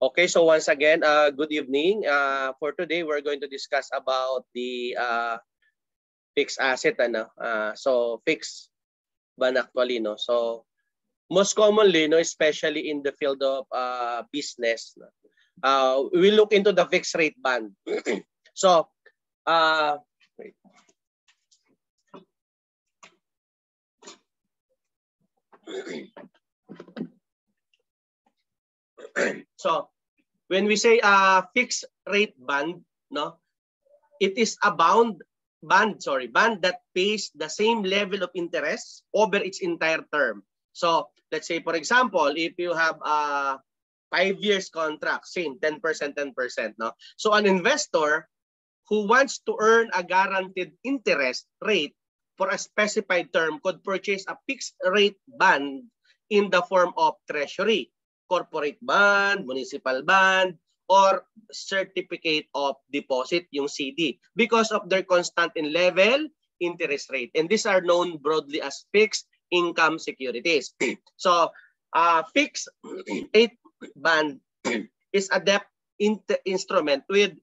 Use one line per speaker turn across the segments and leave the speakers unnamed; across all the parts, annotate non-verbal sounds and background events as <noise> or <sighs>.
Okay, so once again, uh, good evening. Uh, for today, we're going to discuss about the uh, fixed asset. Ano? Uh, so fixed ban actually. No? So most commonly, no, especially in the field of uh, business, uh, we look into the fixed rate band. <clears throat> so, uh, wait. <clears throat> so when we say a uh, fixed rate band, no, it is a bound band, sorry, band that pays the same level of interest over its entire term. So let's say, for example, if you have a five years contract, same 10%, 10%, no? So an investor who wants to earn a guaranteed interest rate for a specified term could purchase a fixed rate band in the form of treasury corporate bond, municipal bond, or certificate of deposit, yung CD, because of their constant in level interest rate. And these are known broadly as fixed income securities. <clears throat> so, uh, fixed <clears throat> rate bond <clears throat> is a debt in instrument with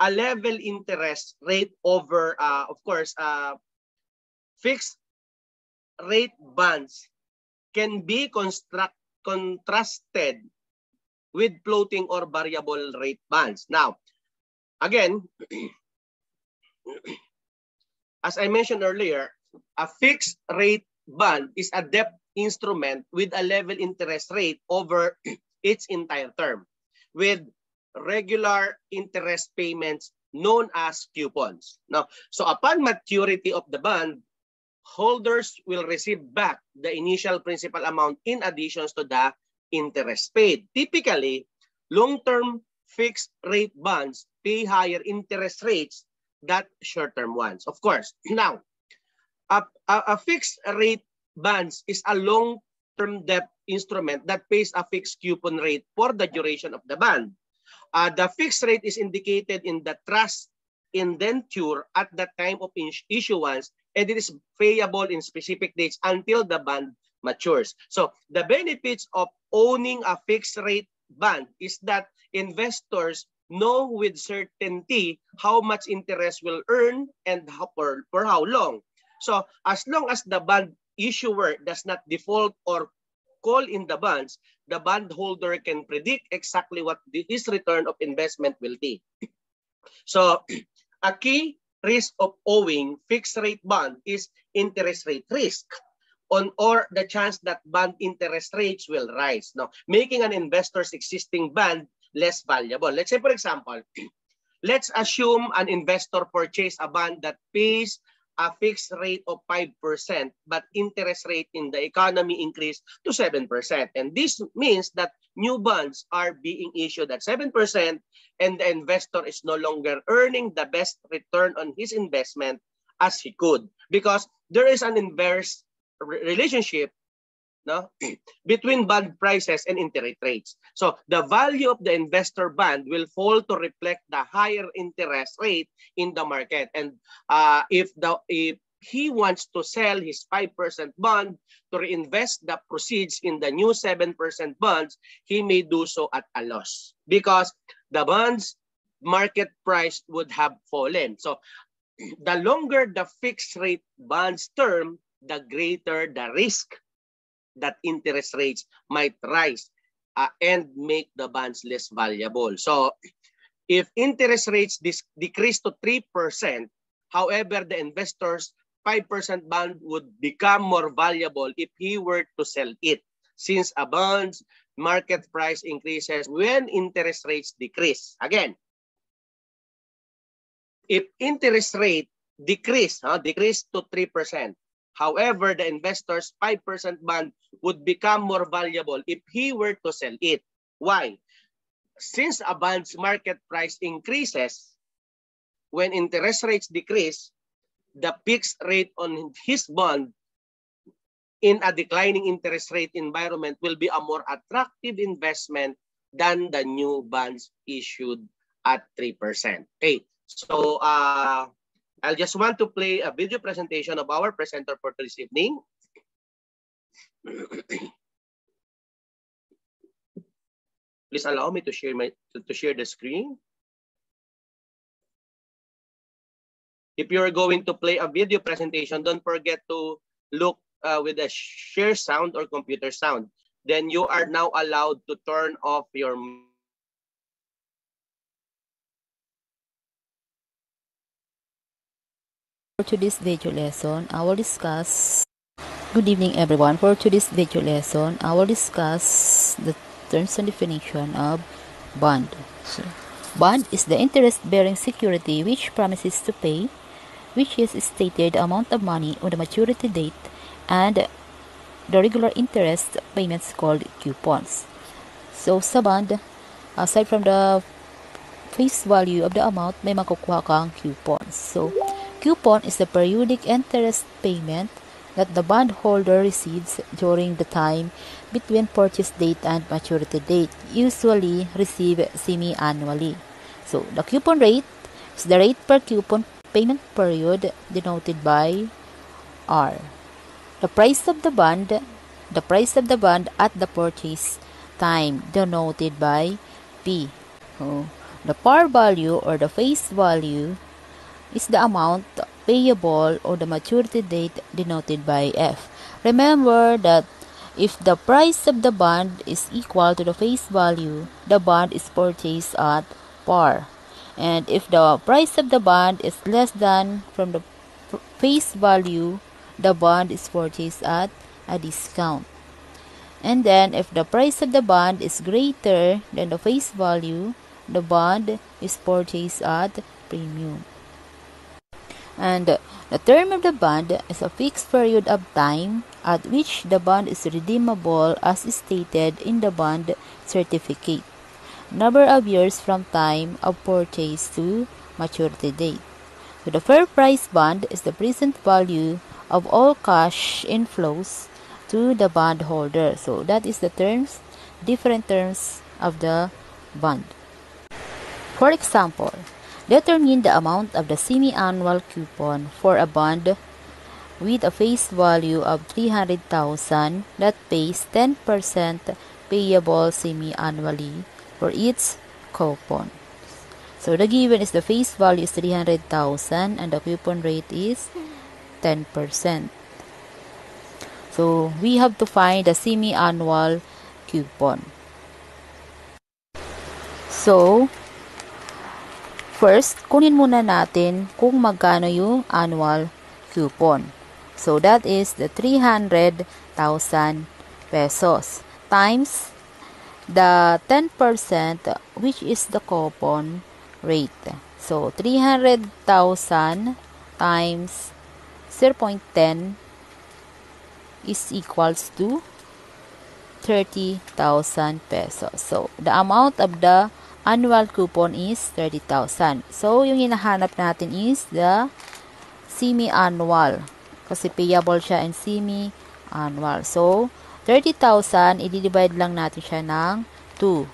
a level interest rate over, uh, of course, uh, fixed rate bonds can be construct contrasted with floating or variable rate bonds. Now, again, <clears throat> as I mentioned earlier, a fixed rate bond is a debt instrument with a level interest rate over <clears throat> its entire term with regular interest payments known as coupons. Now, so upon maturity of the bond, holders will receive back the initial principal amount in addition to the interest paid. Typically, long-term fixed rate bonds pay higher interest rates than short-term ones. Of course, <clears throat> now, a, a, a fixed rate bonds is a long-term debt instrument that pays a fixed coupon rate for the duration of the bond. Uh, the fixed rate is indicated in the trust indenture at the time of issuance and it is payable in specific dates until the bond matures. So the benefits of owning a fixed rate bond is that investors know with certainty how much interest will earn and how, for, for how long. So as long as the bond issuer does not default or call in the bonds, the bondholder can predict exactly what his return of investment will be. So <clears throat> a key risk of owing fixed rate bond is interest rate risk on or the chance that bond interest rates will rise no? Making an investor's existing bond less valuable. Let's say for example <clears throat> let's assume an investor purchase a bond that pays a fixed rate of 5%, but interest rate in the economy increased to 7%. And this means that new bonds are being issued at 7% and the investor is no longer earning the best return on his investment as he could because there is an inverse relationship no? <clears throat> Between bond prices and interest rates. So the value of the investor bond will fall to reflect the higher interest rate in the market. And uh, if the if he wants to sell his 5% bond to reinvest the proceeds in the new 7% bonds he may do so at a loss because the bonds market price would have fallen. So the longer the fixed rate bonds term the greater the risk that interest rates might rise uh, and make the bonds less valuable. So if interest rates decrease to 3%, however, the investor's 5% bond would become more valuable if he were to sell it since a bond's market price increases when interest rates decrease. Again, if interest rate decrease, huh, decrease to 3%, However, the investor's 5% bond would become more valuable if he were to sell it. Why? Since a bond's market price increases, when interest rates decrease, the fixed rate on his bond in a declining interest rate environment will be a more attractive investment than the new bonds issued at 3%. Okay, so uh, I just want to play a video presentation of our presenter for this evening. <clears throat> Please allow me to share my to, to share the screen. If you're going to play a video presentation, don't forget to look uh, with a share sound or computer sound. Then you are now allowed to turn off your
For today's video lesson, I will discuss Good evening everyone. For today's video lesson, I will discuss the terms and definition of bond. So, bond is the interest-bearing security which promises to pay, which is stated amount of money on the maturity date, and the regular interest payments called coupons. So, sa bond, aside from the face value of the amount, may makukuha kang coupons. So, coupon is the periodic interest payment that the bondholder receives during the time between purchase date and maturity date, usually received semi-annually. So, the coupon rate is the rate per coupon payment period denoted by R. The price of the bond, the price of the bond at the purchase time denoted by P. Oh, the par value or the face value is the amount payable or the maturity date denoted by F. Remember that if the price of the bond is equal to the face value, the bond is purchased at par. And if the price of the bond is less than from the face value, the bond is purchased at a discount. And then if the price of the bond is greater than the face value, the bond is purchased at premium and the term of the bond is a fixed period of time at which the bond is redeemable as stated in the bond certificate. Number of years from time of purchase to maturity date. So the fair price bond is the present value of all cash inflows to the bondholder. So that is the terms, different terms of the bond. For example, Determine the amount of the semi-annual coupon for a bond with a face value of 300,000 that pays 10% payable semi-annually for each coupon. So the given is the face value is 300,000 and the coupon rate is 10%. So we have to find the semi-annual coupon. So First, kunin muna natin kung magkano yung annual coupon. So, that is the 300,000 pesos times the 10% which is the coupon rate. So, 300,000 times 0.10 is equals to 30,000 pesos. So, the amount of the annual coupon is 30,000. So, yung hinahanap natin is the semi-annual. Kasi payable siya in semi-annual. So, 30,000, i-divide lang natin siya ng 2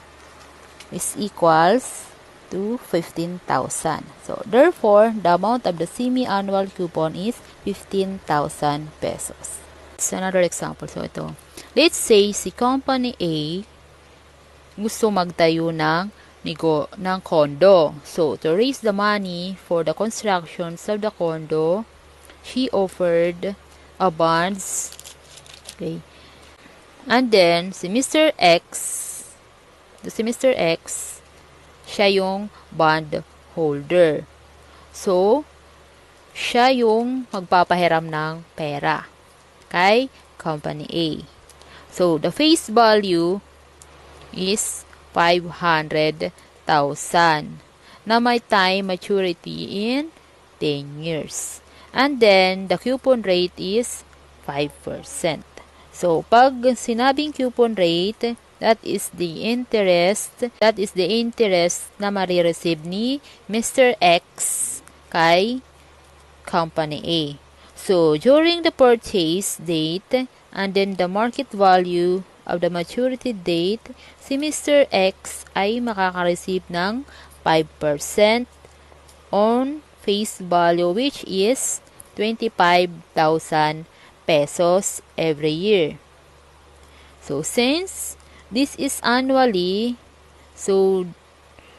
is equals to 15,000. So, therefore, the amount of the semi-annual coupon is 15,000 pesos. So, another example. So, ito. Let's say si Company A gusto magtayo ng nego ng condo. So, to raise the money for the construction of the condo, she offered a bonds. Okay. And then, si Mr. X, si Mr. X, siya yung bond holder. So, siya yung magpapahiram ng pera kay company A. So, the face value is 500,000 na may time maturity in 10 years. And then, the coupon rate is 5%. So, pag sinabing coupon rate, that is the interest, that is the interest na marireceive ni Mr. X kay company A. So, during the purchase date, and then the market value of the maturity date, si Mr. X ay makaka-receive ng 5% on face value which is 25,000 pesos every year. So since this is annually, So,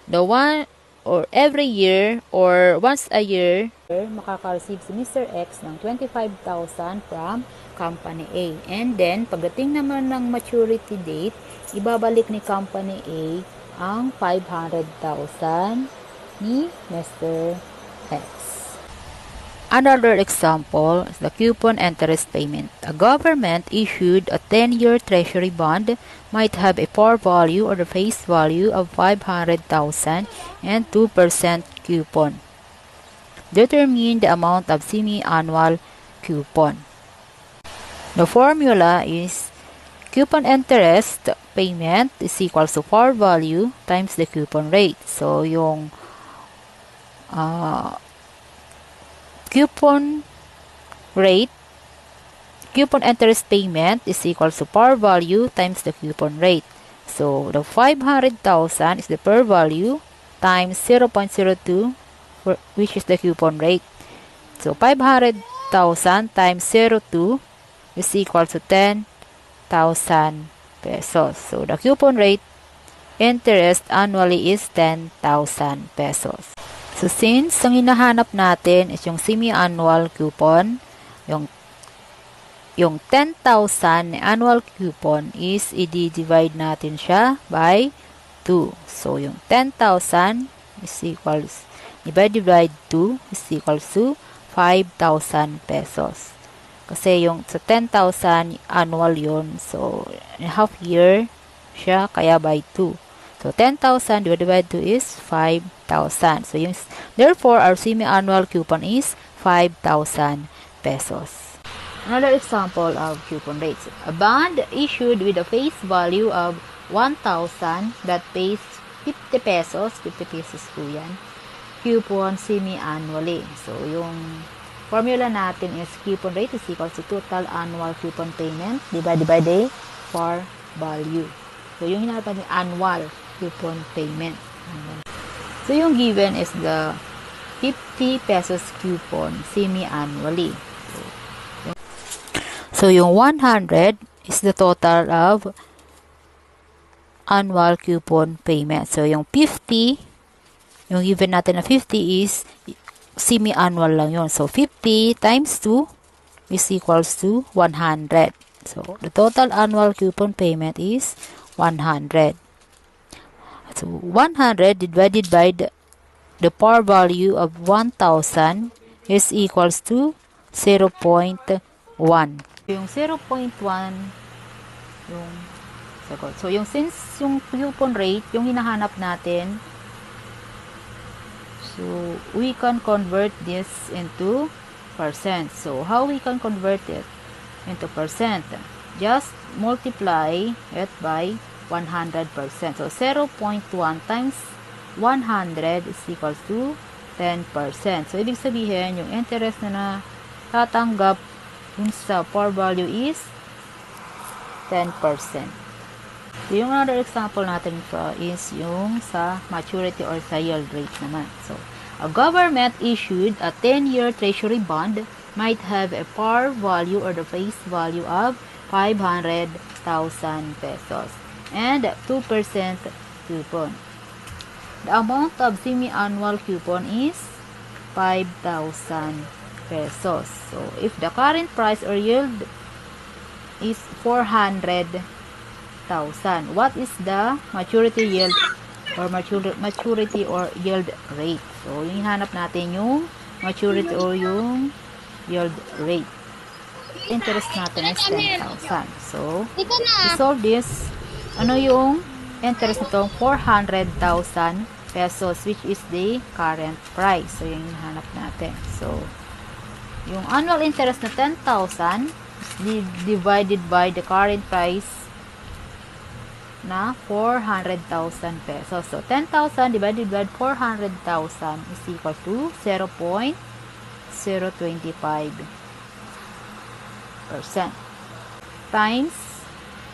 the one or every year or once a year, makaka-receive si Mr. X ng 25,000 from company A. And then, pagdating naman ng maturity date, ibabalik ni company A ang 500,000 ni Mr. X. Another example is the coupon interest payment. A government issued a 10-year treasury bond might have a par value or the face value of 500,000 and 2% coupon. Determine the amount of semi-annual coupon. The formula is coupon interest payment is equal to par value times the coupon rate. So, yung uh, coupon rate, coupon interest payment is equal to par value times the coupon rate. So, the 500,000 is the par value times 0.02 which is the coupon rate. So, 500,000 times 02 is equal to 10,000 pesos. So, the coupon rate interest annually is 10,000 pesos. So, since ang hinahanap natin is yung semi-annual coupon, yung yung 10,000 annual coupon is i-divide natin siya by 2. So, yung 10,000 is equals, divided by 2 is equals to 5,000 pesos. Kasi yung sa 10,000 annual yun, so, half year siya, kaya by 2. So, 10,000 divided by 2 is 5,000. So, yung, therefore, our semi-annual coupon is 5,000 pesos. Another example of coupon rates. A bond issued with a face value of 1,000 that pays 50 pesos, 50 pesos po yan, coupon semi-annually. So, yung formula natin is coupon rate is equal to total annual coupon payment divided by the par value. So, yung hinarap natin annual coupon payment. So, yung given is the 50 pesos coupon semi-annually. So, yung 100 is the total of annual coupon payment. So, yung 50, yung given natin na 50 is semi-annual lang yon So, 50 times 2 is equals to 100. So, the total annual coupon payment is 100. So 100 divided by the, the par value of 1000 is equals to 0.1. Yung 0.1 yung sagot. So yung since yung coupon rate, yung hinahanap natin, so we can convert this into percent. So how we can convert it into percent? Just multiply it by 100%. So, 0.1 times 100 is equals to 10%. So, ibig sabihin, yung interest na natatanggap dun sa par value is 10%. Yung other example natin for is yung sa maturity or yield rate naman. So, a government issued a 10-year treasury bond might have a par value or the face value of 500,000 pesos and 2% coupon. The amount of semi-annual coupon is 5,000 pesos. So, if the current price or yield is 400,000, what is the maturity yield or maturity or yield rate? So, yung hanap natin yung maturity or yung yield rate. Interest natin is 10,000. So, solve this, ano yung interest nito? 400,000 pesos which is the current price. So, yung hanap natin. So, yung annual interest na 10,000 is divided by the current price na 400,000 pesos. So, 10,000 divided by 400,000 is equal to 0.025 percent times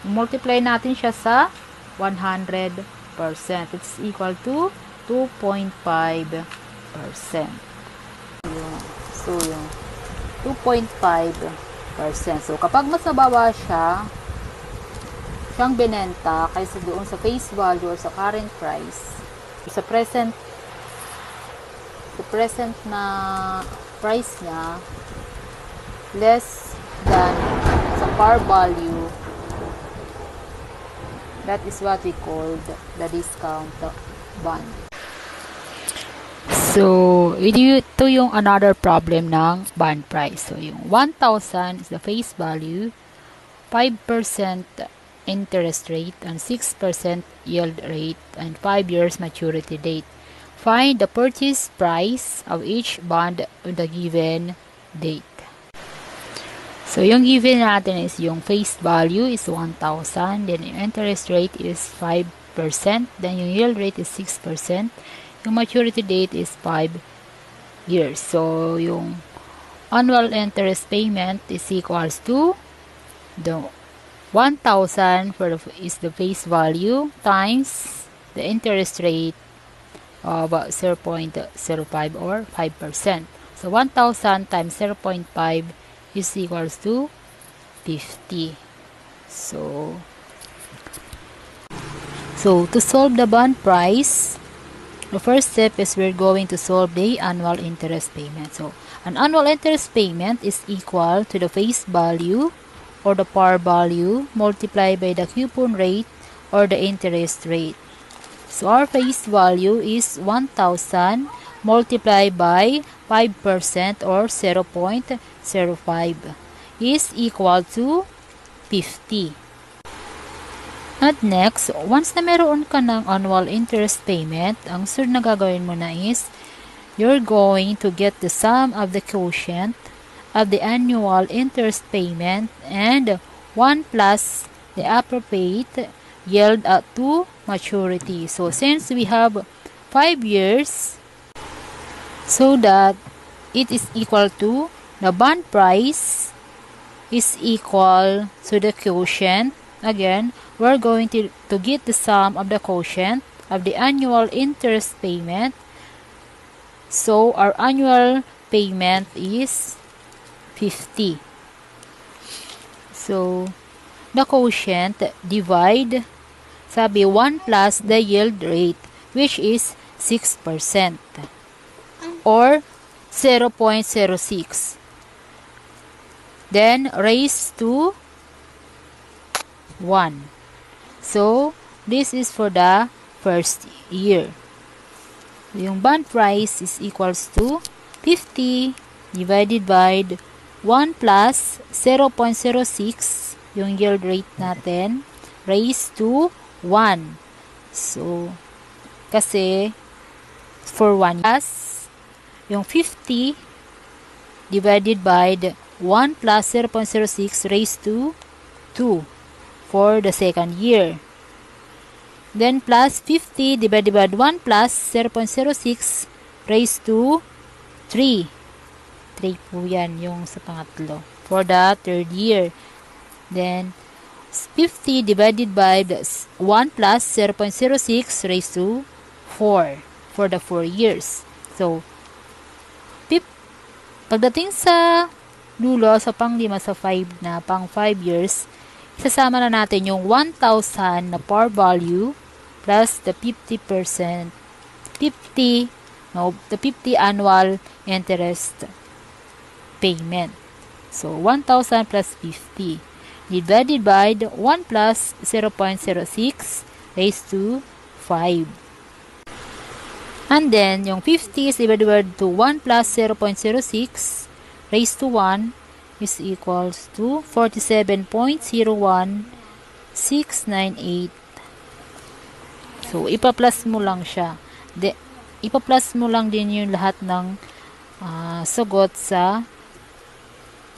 multiply natin siya sa 100%. It's equal to 2.5%. So, yung 2.5%. So, kapag mas mababa siya, siyang binenta kaysa doon sa face value or sa current price, sa present sa present na price niya less than sa par value that is what we call the, discount bond. So, ito yung another problem ng bond price. So, yung 1,000 is the face value, 5% interest rate, and 6% yield rate, and 5 years maturity date. Find the purchase price of each bond on the given date. So, yung given natin is yung face value is 1,000, then yung interest rate is 5%, then yung yield rate is 6%, yung maturity date is 5 years. So, yung annual interest payment is equals to the 1,000 for the, is the face value times the interest rate of 0.05 or 5%. So, 1,000 times 0.5 is equals to 50. So, so to solve the bond price, the first step is we're going to solve the annual interest payment. So, an annual interest payment is equal to the face value or the par value multiplied by the coupon rate or the interest rate. So, our face value is 1,000 multiplied by 5% or 0.05 is equal to 50. At next, once na meron ka ng annual interest payment, ang sunod na gagawin mo na is, you're going to get the sum of the quotient of the annual interest payment and 1 plus the appropriate yield at to maturity. So, since we have 5 years, so that it is equal to the bond price is equal to the quotient Again, we're going to, to get the sum of the quotient of the annual interest payment. So, our annual payment is 50. So, the quotient divide, sabi 1 plus the yield rate, which is 6% or 0.06. Then, raise to 1. So, this is for the first year. Yung bond price is equals to 50 divided by 1 plus 0.06 yung yield rate natin raised to 1. So, kasi for 1 plus yung 50 divided by 1 plus 0.06 raised to 2 for the second year. Then plus 50 divided by 1 plus 0.06 raised to 3. 3 po yan yung sa pangatlo. For the third year. Then 50 divided by 1 plus 0.06 raised to 4 for the 4 years. So, pip, pagdating sa dulo, sa pang 5 sa 5 na pang 5 years, Isasama na natin yung 1,000 na par value plus the 50%, 50, no, the 50 annual interest payment. So, 1,000 plus 50 divided by the 1 plus 0.06 raised to 5. And then, yung 50 is divided to 1 plus 0.06 raised to 1 is equals to 47.01698. So, ipa-plus mo lang siya. Ipa-plus mo lang din yung lahat ng uh, sagot sa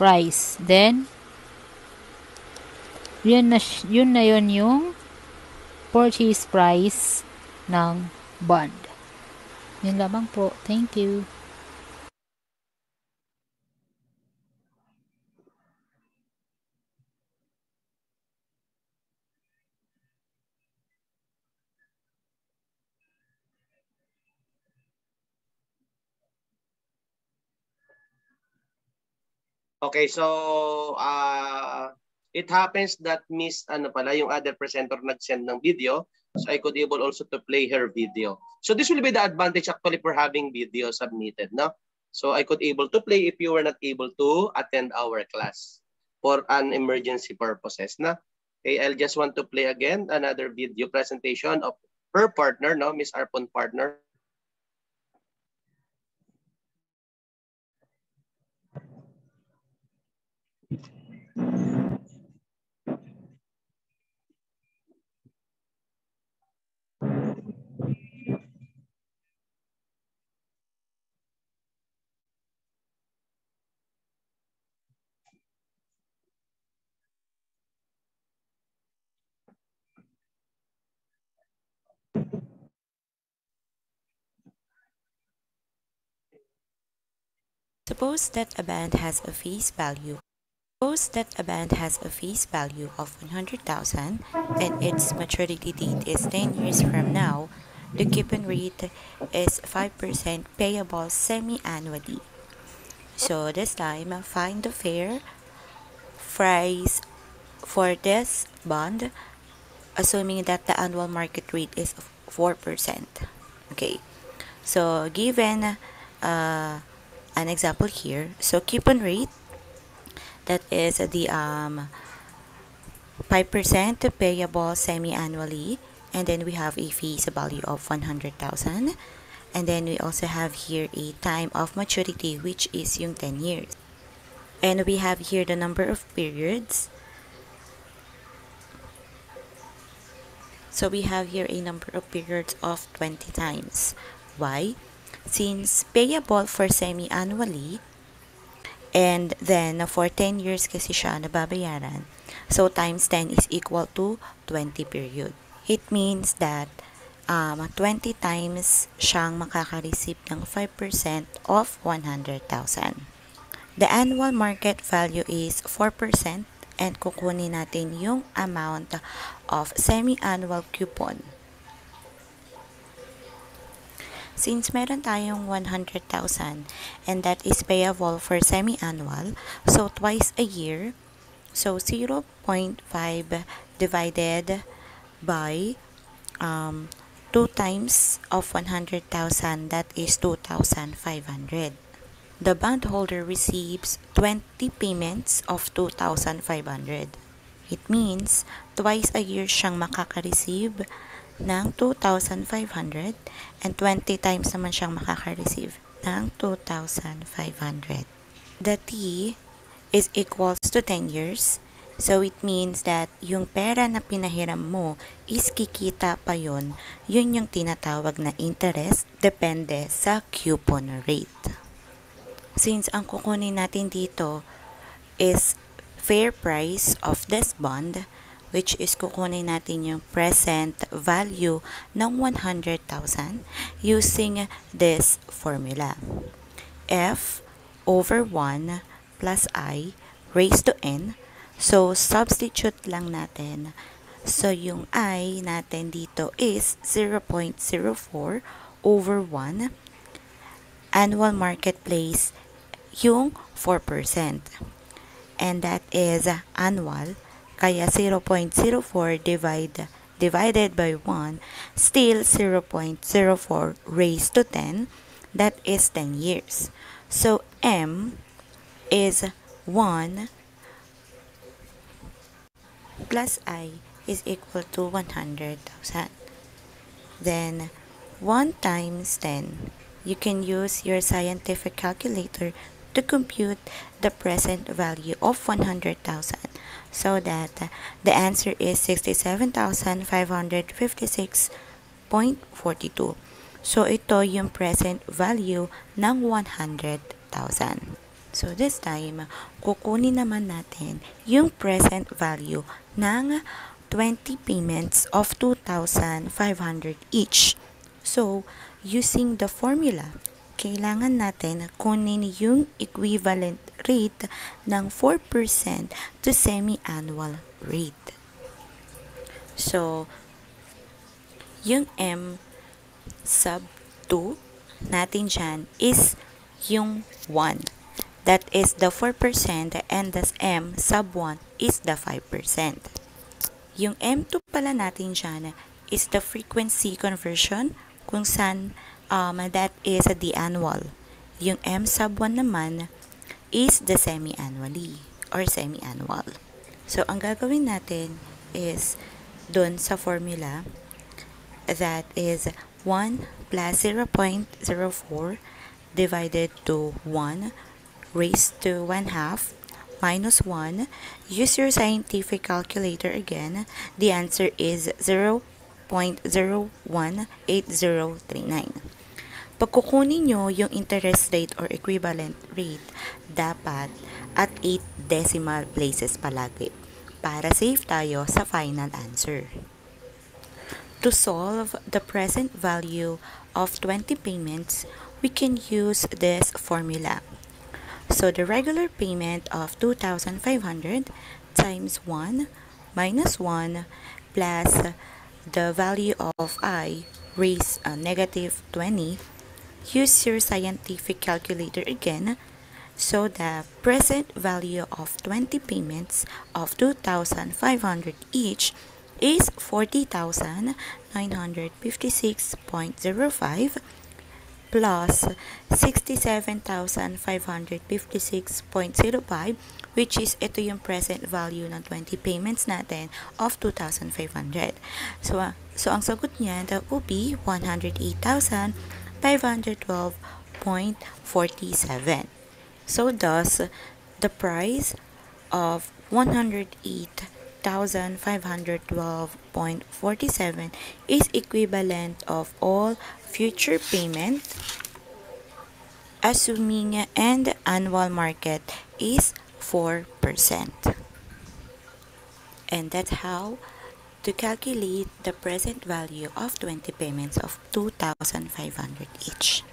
price. Then, yun na, yun na yun yung purchase price ng bond. Yun lamang po. Thank you.
Okay, so uh, It happens that Miss, ano pala, yung other presenter nag-send ng video. So I could able also to play her video. So this will be the advantage actually for having video submitted, no? So I could able to play if you were not able to attend our class for an emergency purposes, na? Okay, I'll just want to play again another video presentation of her partner, no? Miss Arpon partner.
Suppose that a band has a face value. Suppose that a bond has a face value of 100,000 and its maturity date is 10 years from now. The coupon rate is 5% payable semi-annually. So this time, find the fair price for this bond assuming that the annual market rate is 4%. Okay. So given uh, an example here. So coupon rate, that is the um, 5% payable semi-annually. And then we have a fees value of 100,000. And then we also have here a time of maturity, which is yung 10 years. And we have here the number of periods. So we have here a number of periods of 20 times. Why? since payable for semi-annually and then for 10 years kasi siya nababayaran. So times 10 is equal to 20 period. It means that um, 20 times siyang makaka-receive ng 5% of 100,000 the annual market value is 4% and kukunin natin yung amount of semi-annual coupon Since meron tayong 100,000 and that is payable for semi-annual, so twice a year, so 0.5 divided by um, 2 times of 100,000, that is 2,500. The bondholder receives 20 payments of 2,500. It means twice a year siyang makaka-receive ng 2,500 and 20 times naman siyang makaka-receive ng 2,500. The T is equals to 10 years. So it means that yung pera na pinahiram mo is kikita pa yon. Yun yung tinatawag na interest depende sa coupon rate. Since ang kukunin natin dito is fair price of this bond, which is kukunin natin yung present value ng 100,000 using this formula. F over 1 plus I raised to N. So, substitute lang natin. So, yung I natin dito is 0.04 over 1. Annual marketplace yung 4%. And that is annual kaya 0.04 divide, divided by 1, still 0.04 raised to 10, that is 10 years. So M is 1 plus I is equal to 100,000. Then 1 times 10, you can use your scientific calculator to compute the present value of 100,000 so that the answer is 67,556.42. So, ito yung present value ng 100,000. So, this time, kukunin naman natin yung present value ng 20 payments of 2,500 each. So, using the formula, kailangan natin kunin yung equivalent rate ng 4% to semi-annual rate. So, yung M sub 2 natin dyan is yung 1. that is the 4% and the M sub 1 is the 5%. Yung M2 pala natin dyan is the frequency conversion kung saan um, that is the annual. Yung M sub 1 naman is the semi-annually or semi-annual. So, ang gagawin natin is dun sa formula that is 1 plus 0.04 divided to 1 raised to 1 half minus 1. Use your scientific calculator again. The answer is 0.018039. Pag kukunin nyo yung interest rate or equivalent rate, dapat at 8 decimal places palagi para safe tayo sa final answer. To solve the present value of 20 payments, we can use this formula. So the regular payment of 2,500 times 1 minus 1 plus the value of i raised uh, negative 20 use your scientific calculator again so the present value of 20 payments of 2,500 each is 40,956.05 plus 67,556.05 which is ito yung present value ng 20 payments natin of 2,500. So, so ang sagot niya that will be 108,000 512.47. So thus, the price of 108,512.47 is equivalent of all future payment assuming and annual market is 4%. And that's how to calculate the present value of 20 payments of 2,500 each.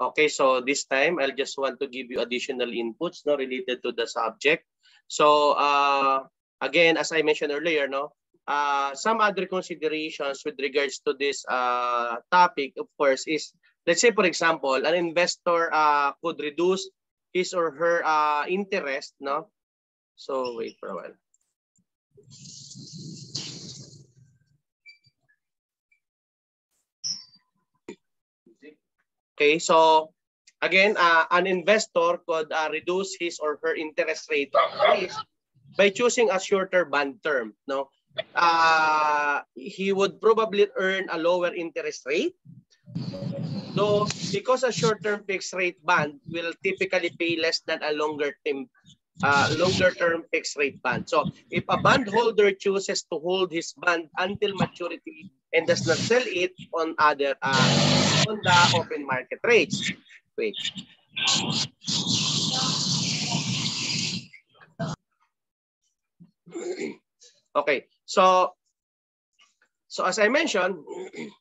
Okay, so this time I'll just want to give you additional inputs no related to the subject. So uh, again, as I mentioned earlier, no, uh, some other considerations with regards to this uh, topic, of course, is let's say, for example, an investor uh, could reduce his or her uh, interest, no? So wait for a while. Okay, so again, uh, an investor could uh, reduce his or her interest rate by choosing a shorter bond term. No, uh, he would probably earn a lower interest rate. Though, because a short-term fixed rate bond will typically pay less than a longer term uh, longer term fixed rate bond. So if a bondholder chooses to hold his bond until maturity and does not sell it on other uh, on the open market rates. Wait. <clears throat> Okay, so so as I mentioned, <clears throat>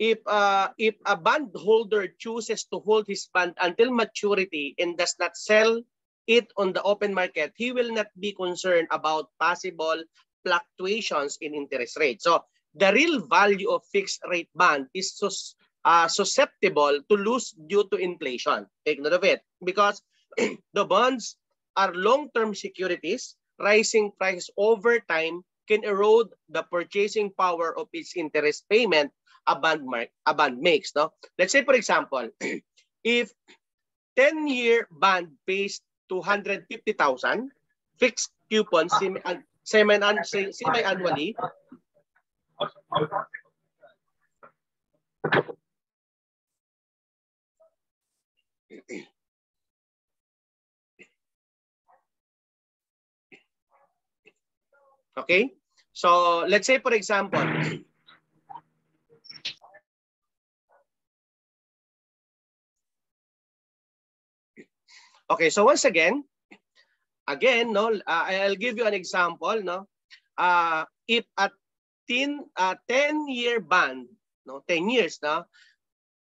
if uh, if a bond holder chooses to hold his bond until maturity and does not sell it on the open market, he will not be concerned about possible fluctuations in interest rates. So the real value of fixed rate bond is sus uh, susceptible to lose due to inflation. Take note of it because <clears throat> the bonds are long-term securities rising prices over time can erode the purchasing power of its interest payment a bond, mark, a bond makes. No? Let's say, for example, <clears throat> if 10-year bond pays 250,000, fixed coupon semi-annually, semi Okay? So, let's say for example, Okay, so once again, again, no, uh, I'll give you an example, no. Uh, if a 10 uh, 10 year band, no, 10 years, no,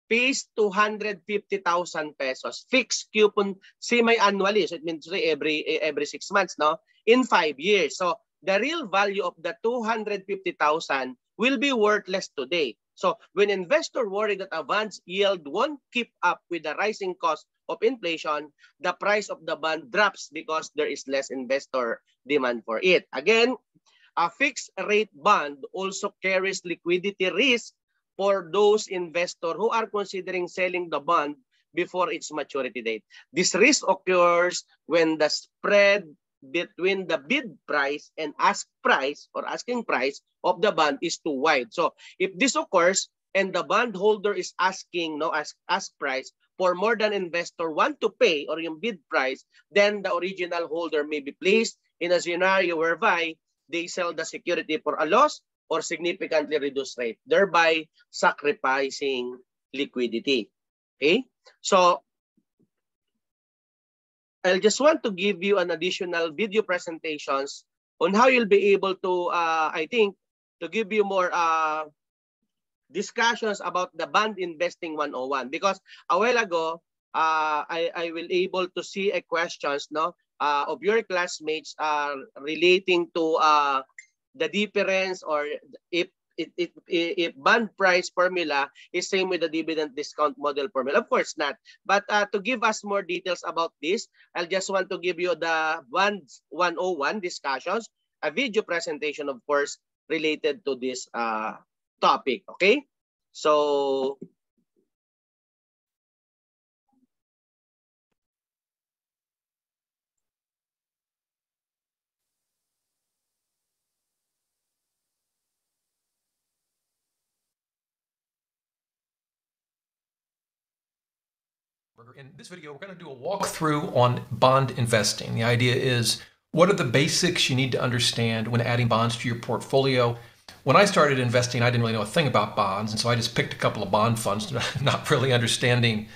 pays 250,000 pesos fixed coupon semi-annually. So it means every every six months, no? In five years. So the real value of the 250,000 will be worthless today. So when investor worry that a bond's yield won't keep up with the rising cost of inflation, the price of the bond drops because there is less investor demand for it. Again, a fixed rate bond also carries liquidity risk for those investors who are considering selling the bond before its maturity date. This risk occurs when the spread between the bid price and ask price or asking price of the bond is too wide. So if this occurs and the bond holder is asking no ask ask price for more than investor want to pay or yung bid price, then the original holder may be placed in a scenario whereby they sell the security for a loss or significantly reduced rate, thereby sacrificing liquidity. Okay? So, I just want to give you an additional video presentations on how you'll be able to, uh, I think, to give you more uh, discussions about the bond investing 101 because a while ago uh, I, I will able to see a questions no uh, of your classmates uh, relating to uh, the difference or if it, it, if bond price formula is same with the dividend discount model formula. Of course not. But uh, to give us more details about this, I'll just want to give you the bond 101 discussions, a video presentation, of course, related to this uh, topic. Okay? So
In this video, we're going to do a walkthrough on bond investing. The idea is what are the basics you need to understand when adding bonds to your portfolio? When I started investing, I didn't really know a thing about bonds, and so I just picked a couple of bond funds, <laughs> not really understanding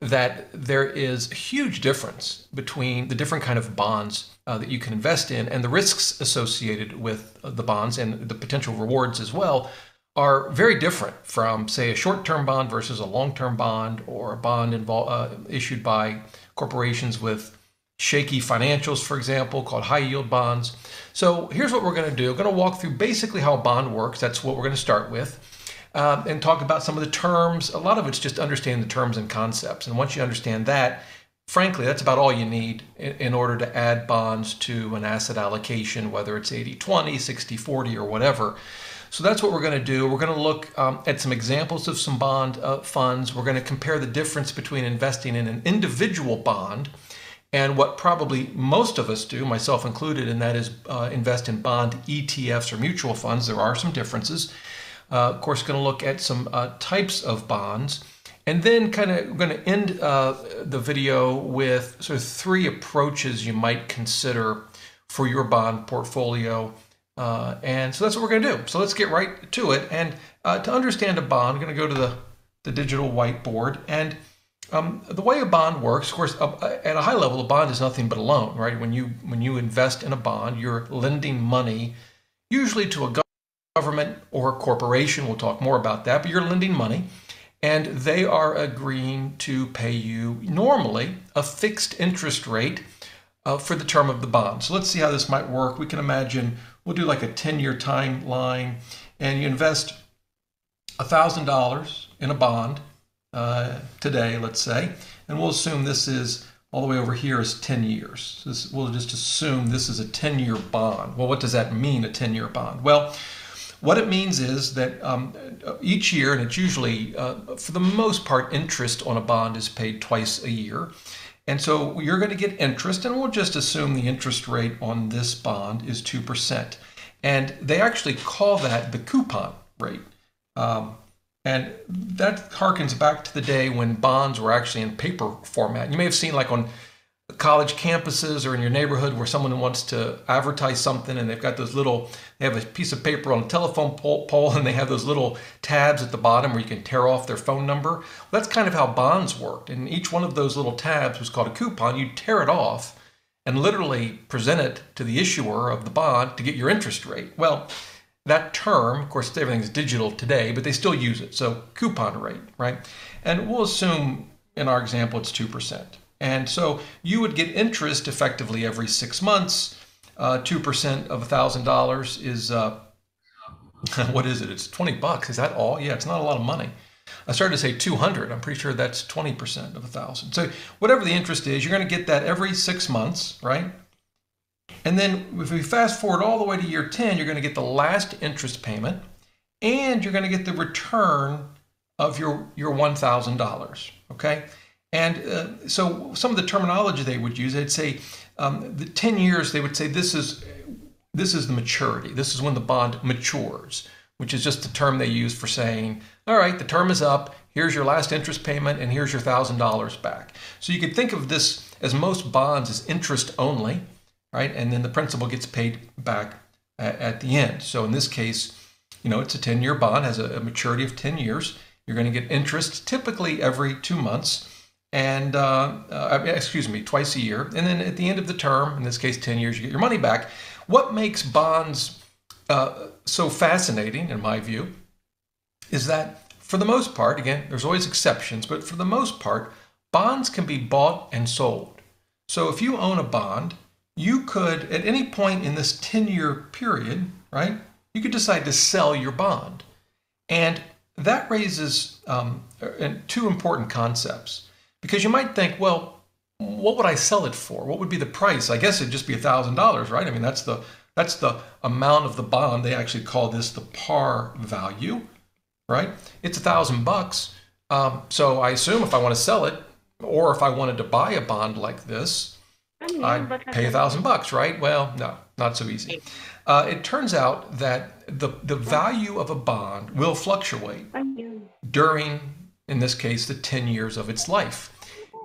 that there is a huge difference between the different kind of bonds uh, that you can invest in and the risks associated with the bonds and the potential rewards as well are very different from, say, a short term bond versus a long term bond or a bond invol- uh, issued by corporations with shaky financials, for example, called high yield bonds. So here's what we're going to do. We're going to walk through basically how a bond works. That's what we're going to start with. Um, and talk about some of the terms. A lot of it's just understanding the terms and concepts. And once you understand that, frankly, that's about all you need in, order to add bonds to an asset allocation, whether it's 80 20, 60 40, or whatever. So that's what we're going to do. We're going to look um, at some examples of some bond uh, funds. We're going to compare the difference between investing in an individual bond and what probably most of us do, myself included, and that is uh, invest in bond ETFs or mutual funds. There are some differences. Uh, of course, going to look at some uh, types of bonds. And then kind of going to end uh, the video with sort of three approaches you might consider for your bond portfolio uh, and so that's what we're going to do. So let's get right to it. And uh, to understand a bond, I'm going to go to the, the digital whiteboard. And um, the way a bond works, of course, uh, at a high level, a bond is nothing but a loan, right? When you when you invest in a bond, you're lending money, usually to a government or a corporation. We'll talk more about that, but you're lending money, and they are agreeing to pay you normally a fixed interest rate uh, for the term of the bond. So let's see how this might work. We can imagine we'll do like a 10 year timeline and you invest $1,000 in a bond uh, today, let's say, and we'll assume this is all the way over here is 10 years. This, we'll just assume this is a 10 year bond. Well, what does that mean, a 10 year bond? Well, what it means is that um, each year, and it's usually, uh, for the most part, interest on a bond is paid twice a year. And so you're going to get interest, and we'll just assume the interest rate on this bond is 2%. And they actually call that the coupon rate. Um, and that harkens back to the day when bonds were actually in paper format. You may have seen, like on college campuses or in your neighborhood where someone wants to advertise something and they've got those little they have a piece of paper on a telephone pole, and they have those little tabs at the bottom where you can tear off their phone number well, that's kind of how bonds worked and each one of those little tabs was called a coupon you tear it off and literally present it to the issuer of the bond to get your interest rate well that term, of course, everything's digital today, but they still use it. So coupon rate, right? And we'll assume in our example it's 2%. And so you would get interest effectively every six months. Uh, 2% of $1,000 is, uh, <laughs> what is it? It's 20 bucks. Is that all? Yeah, it's not a lot of money. I started to say 200. I'm pretty sure that's 20% of a 1,000. So whatever the interest is, you're going to get that every six months, right? And then if we fast forward all the way to year 10, you're going to get the last interest payment and you're going to get the return of your, your $1,000. Okay. And uh, so some of the terminology they would use, they'd say um, the 10 years, they would say this is, this is the maturity. This is when the bond matures, which is just the term they use for saying, all right, the term is up. Here's your last interest payment and here's your $1,000 back. So you could think of this as most bonds as interest only right? And then the principal gets paid back at, at the end. So in this case, you know, it's a 10 year bond, has a, a, maturity of 10 years. You're going to get interest typically every two months, and uh, uh, excuse me, twice a year. And then at the end of the term, in this case, 10 years, you get your money back. What makes bonds uh, so fascinating, in my view, is that for the most part, again, there's always exceptions, but for the most part, bonds can be bought and sold. So if you own a bond you could, at any point in this 10 year period, right, you could decide to sell your bond. And that raises um, two important concepts. Because you might think, well, what would I sell it for? What would be the price? I guess it'd just be $1,000, right? I mean, that's the, that's the amount of the bond. They actually call this the par value, right? It's a thousand bucks. Um, so I assume if I want to sell it, or if I wanted to buy a bond like this, I'd pay a thousand bucks, right? Well, no, not so easy. Uh, it turns out that the, the value of a bond will fluctuate during, in this case, the 10 years of its life.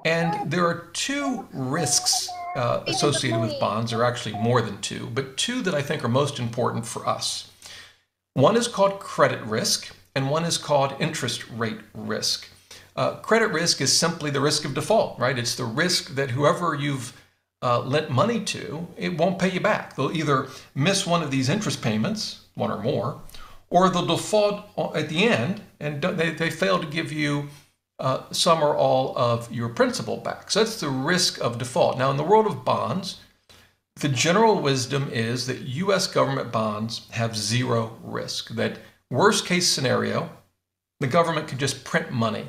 And there are two risks uh, associated with bonds, or actually more than two, but two that I think are most important for us. One is called credit risk, and one is called interest rate risk. Uh, credit risk is simply the risk of default, right? It's the risk that whoever you've uh, lent money to, it won't pay you back. They'll either miss one of these interest payments, one or more, or they'll default at the end and they, they fail to give you uh, some or all of your principal back. So that's the risk of default. Now, in the world of bonds, the general wisdom is that US government bonds have zero risk, that worst case scenario, the government can just print money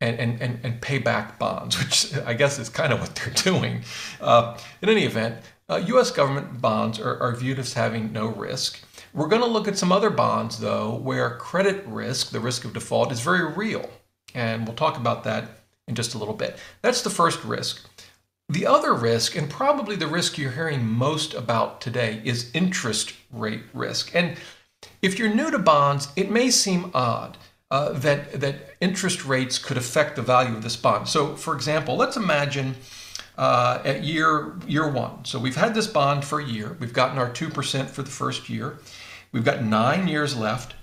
and, and, and, and pay back bonds, <laughs> which I guess is kind of what they're doing. Uh, in any event, uh, US government bonds are, are viewed as having no risk. We're going to look at some other bonds, though, where credit risk, the risk of default, is very real. And we'll talk about that in just a little bit. That's the first risk. The other risk, and probably the risk you're hearing most about today, is interest rate risk. And if you're new to bonds, it may seem odd uh, that, that interest rates could affect the value of this bond. So, for example, let's imagine uh, at year, year one. So, we've had this bond for a year. We've gotten our 2% for the first year. We've got nine years left.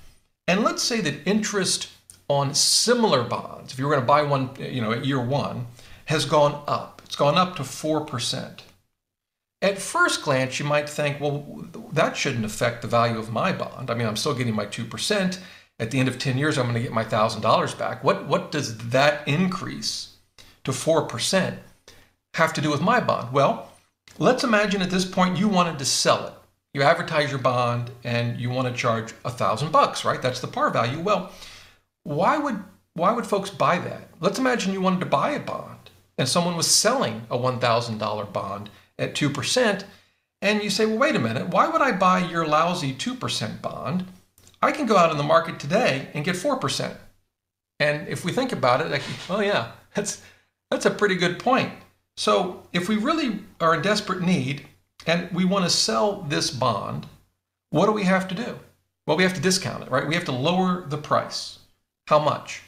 And let's say that interest on similar bonds, if you were going to buy one you know, at year one, has gone up. It's gone up to 4%. At first glance, you might think, well, that shouldn't affect the value of my bond. I mean, I'm still getting my 2% at the end of 10 years, I'm going to get my $1,000 back. What, what does that increase to 4% have to do with my bond? Well, let's imagine at this point you wanted to sell it. You advertise your bond and you want to charge a thousand bucks, right? That's the par value. Well, why would why would folks buy that? Let's imagine you wanted to buy a bond and someone was selling a $1,000 bond at 2%. And you say, well, wait a minute, why would I buy your lousy 2% bond I can go out in the market today and get 4%. And if we think about it, like, oh yeah, that's that's a pretty good point. So if we really are in desperate need and we want to sell this bond, what do we have to do? Well, we have to discount it, right? We have to lower the price. How much?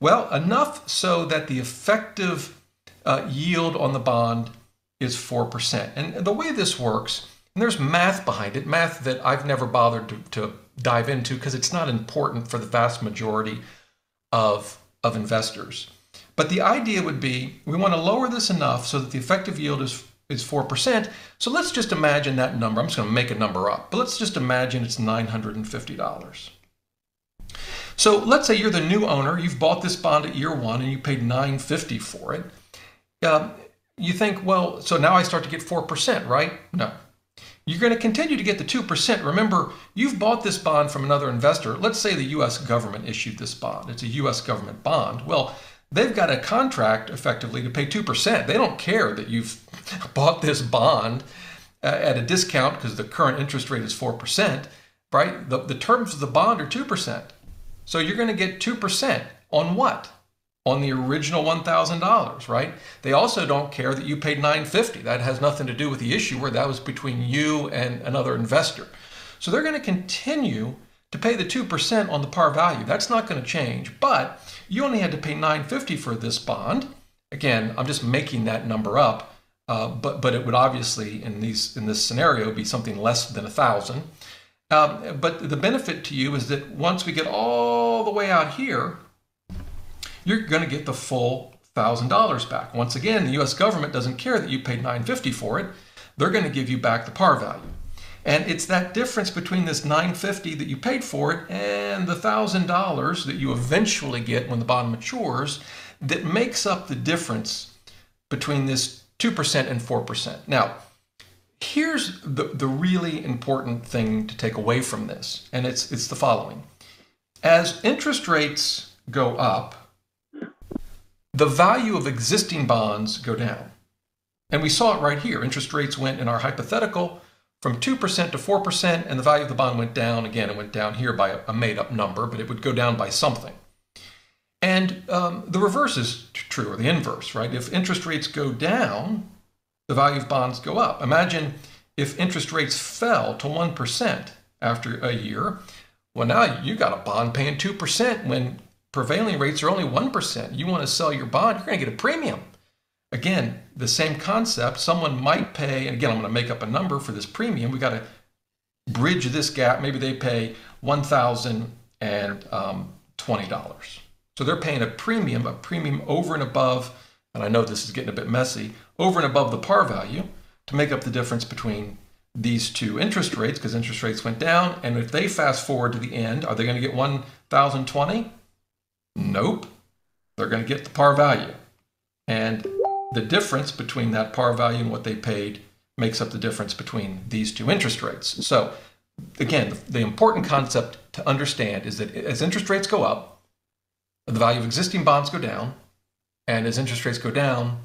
Well, enough so that the effective uh, yield on the bond is 4%. And the way this works, and there's math behind it, math that I've never bothered to, to dive into because it's not important for the vast majority of, of investors. But the idea would be we want to lower this enough so that the effective yield is, is 4%. So let's just imagine that number. I'm just going to make a number up, but let's just imagine it's $950. So let's say you're the new owner, you've bought this bond at year one and you paid 950 for it. Um, you think, well, so now I start to get 4%, right? No. You're going to continue to get the 2%. Remember, you've bought this bond from another investor. Let's say the US government issued this bond. It's a US government bond. Well, they've got a contract effectively to pay 2%. They don't care that you've <laughs> bought this bond uh, at a discount because the current interest rate is 4%, right? The, the terms of the bond are 2%. So you're going to get 2% on what? On the original $1,000, right? They also don't care that you paid 950. That has nothing to do with the issuer. That was between you and another investor. So they're going to continue to pay the 2% on the par value. That's not going to change, but you only had to pay 950 for this bond. Again, I'm just making that number up, uh, but but it would obviously in these in this scenario be something less than a thousand. Um, but the benefit to you is that once we get all the way out here, you're going to get the full thousand dollars back. Once again, the U.S. government doesn't care that you paid 950 for it; they're going to give you back the par value. And it's that difference between this 950 that you paid for it and the thousand dollars that you eventually get when the bond matures that makes up the difference between this 2% and 4%. Now, here's the, the really important thing to take away from this, and it's it's the following. As interest rates go up, the value of existing bonds go down. And we saw it right here. Interest rates went in our hypothetical from 2% to 4%, and the value of the bond went down. Again, it went down here by a made up number, but it would go down by something. And um, the reverse is true, or the inverse, right? If interest rates go down, the value of bonds go up. Imagine if interest rates fell to 1% after a year. Well, now you got a bond paying 2% when prevailing rates are only 1%. You want to sell your bond, you're going to get a premium. Again, the same concept. Someone might pay, and again, I'm going to make up a number for this premium. We got to bridge this gap. Maybe they pay $1,020. Um, so they're paying a premium, a premium over and above, and I know this is getting a bit messy, over and above the par value to make up the difference between these two interest rates because interest rates went down. And if they fast forward to the end, are they going to get 1,020? Nope. They're going to get the par value. And the difference between that par value and what they paid makes up the difference between these two interest rates. So, again, the, important concept to understand is that as interest rates go up, the value of existing bonds go down, and as interest rates go down,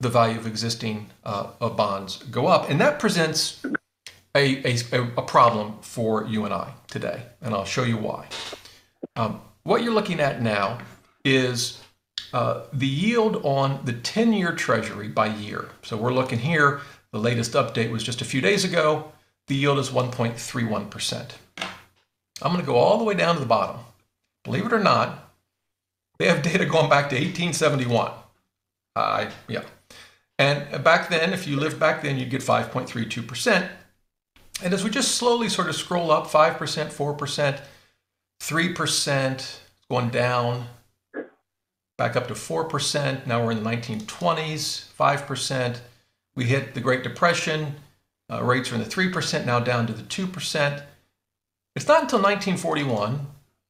the value of existing uh, of bonds go up, and that presents a, a, a, problem for you and I today, and I'll show you why. Um, what you're looking at now is uh, the yield on the 10 year treasury by year. So we're looking here, the latest update was just a few days ago. The yield is 1.31%. I'm going to go all the way down to the bottom. Believe it or not, they have data going back to 1871. Uh, yeah. And back then, if you lived back then, you'd get 5.32%. And as we just slowly sort of scroll up 5%, 4%, 3%, it's going down, back up to 4%. Now we're in the 1920s, 5%. We hit the Great Depression. Uh, rates are in the 3%, now down to the 2%. It's not until 1941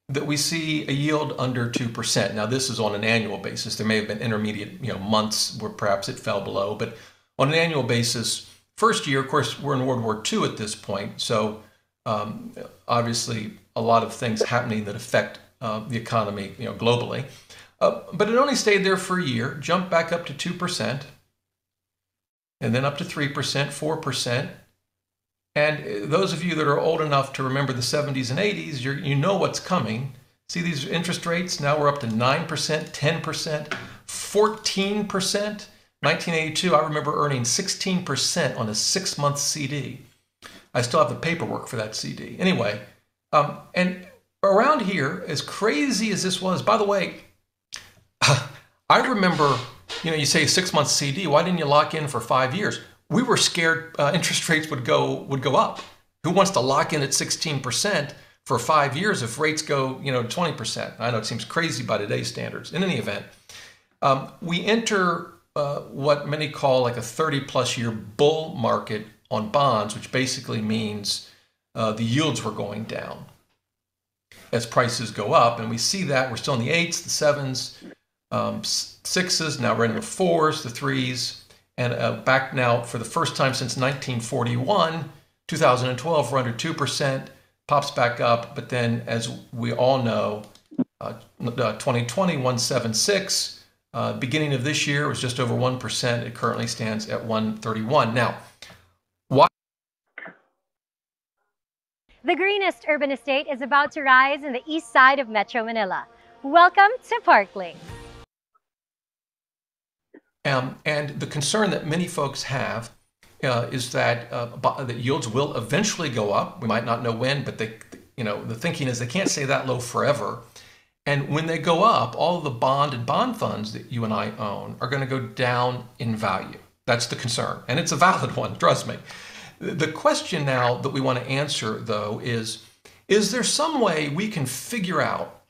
that we see a yield under 2%. Now this is on an annual basis. There may have been intermediate you know, months where perhaps it fell below, but on an annual basis, first year, of course, we're in World War II at this point. So um, obviously a lot of things happening that affect uh, the economy you know, globally. Uh, but it only stayed there for a year, jumped back up to 2%, and then up to 3%, 4%. And uh, those of you that are old enough to remember the 70s and 80s, you know what's coming. See these interest rates? Now we're up to 9%, 10%, 14%. 1982, I remember earning 16% on a six month CD. I still have the paperwork for that CD. Anyway, um, and around here, as crazy as this was, by the way, <sighs> I remember, you know, you say six months CD. Why didn't you lock in for five years? We were scared uh, interest rates would go would go up. Who wants to lock in at 16% for five years if rates go, you know, 20%? I know it seems crazy by today's standards. In any event, um, we enter uh, what many call like a 30 plus year bull market on bonds, which basically means uh, the yields were going down as prices go up. And we see that we're still in the eights, the sevens, um, sixes, now we're in the fours, the threes, and uh, back now for the first time since 1941, 2012, we're under 2%, pops back up. But then, as we all know, uh, 2020, uh, 176. Uh, beginning of this year was just over 1%. It currently stands at 131. Now, why?
The greenest urban estate is about to rise in the east side of Metro Manila. Welcome to Parklinks.
Um, and the concern that many folks have uh, is that uh, that yields will eventually go up. We might not know when, but they, you know, the thinking is they can't stay that low forever. And when they go up, all of the bond and bond funds that you and I own are going to go down in value. That's the concern, and it's a valid one. Trust me. The question now that we want to answer, though, is: Is there some way we can figure out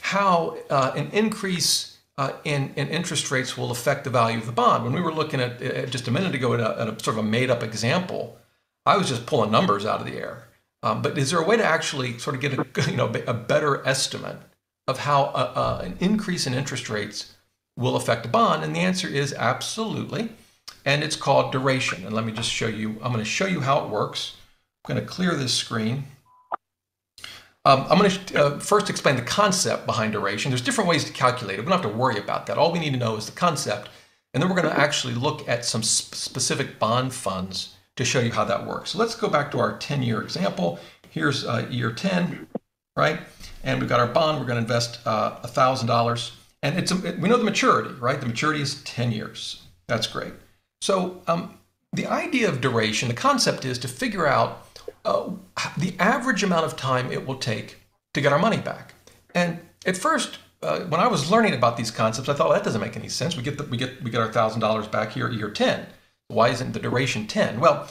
how uh, an increase uh, in, in, interest rates will affect the value of the bond. When we were looking at, at just a minute ago at a, at a, sort of a made up example, I was just pulling numbers out of the air. Um, but is there a way to actually sort of get a, <laughs> you know, a better estimate of how a, uh, uh, an increase in interest rates will affect a bond? And the answer is absolutely. And it's called duration. And let me just show you, I'm going to show you how it works. I'm going to clear this screen. Um, I'm going to uh, first explain the concept behind duration. There's different ways to calculate it. We don't have to worry about that. All we need to know is the concept. And then we're going to actually look at some sp specific bond funds to show you how that works. So let's go back to our 10-year example. Here's uh, year 10, right? And we've got our bond. We're going to invest uh, $1,000. And it's a, we know the maturity, right? The maturity is 10 years. That's great. So um, the idea of duration, the concept is to figure out uh, the average amount of time it will take to get our money back. And at first, uh, when I was learning about these concepts, I thought well, that doesn't make any sense. We get the, we get we get our thousand dollars back here year ten. Why isn't the duration ten? Well,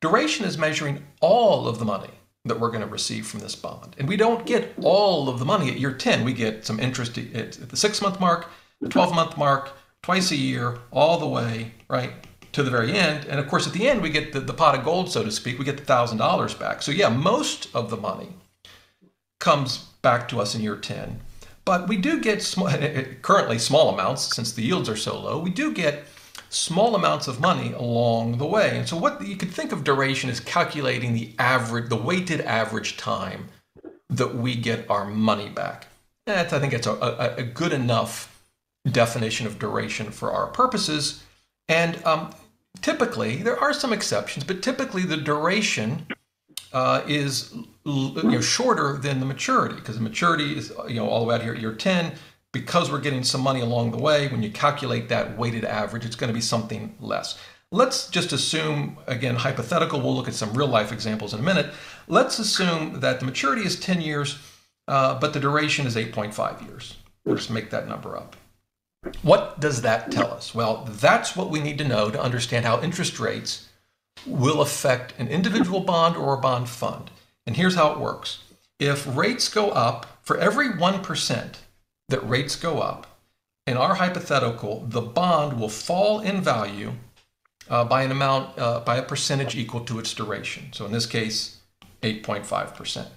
duration is measuring all of the money that we're going to receive from this bond, and we don't get all of the money at year ten. We get some interest at the six month mark, the twelve month mark, twice a year, all the way right to the very end. And of course, at the end, we get the, the pot of gold, so to speak. We get the thousand dollars back. So yeah, most of the money comes back to us in year 10. But we do get small, <laughs> currently small amounts since the yields are so low. We do get small amounts of money along the way. And so what you could think of duration as calculating the average, the weighted average time that we get our money back. That's, I think it's a, a, a good enough definition of duration for our purposes. And um, typically, there are some exceptions, but typically the duration uh, is you know, shorter than the maturity because the maturity is you know all the way out here at year 10 because we're getting some money along the way when you calculate that weighted average it's going to be something less. Let's just assume again hypothetical we'll look at some real life examples in a minute. Let's assume that the maturity is 10 years uh, but the duration is 8.5 years. We'll just make that number up what does that tell us? Well, that's what we need to know to understand how interest rates will affect an individual bond or a bond fund. And here's how it works. If rates go up, for every 1% that rates go up, in our hypothetical, the bond will fall in value uh, by an amount, uh, by a percentage equal to its duration. So in this case, 8.5%.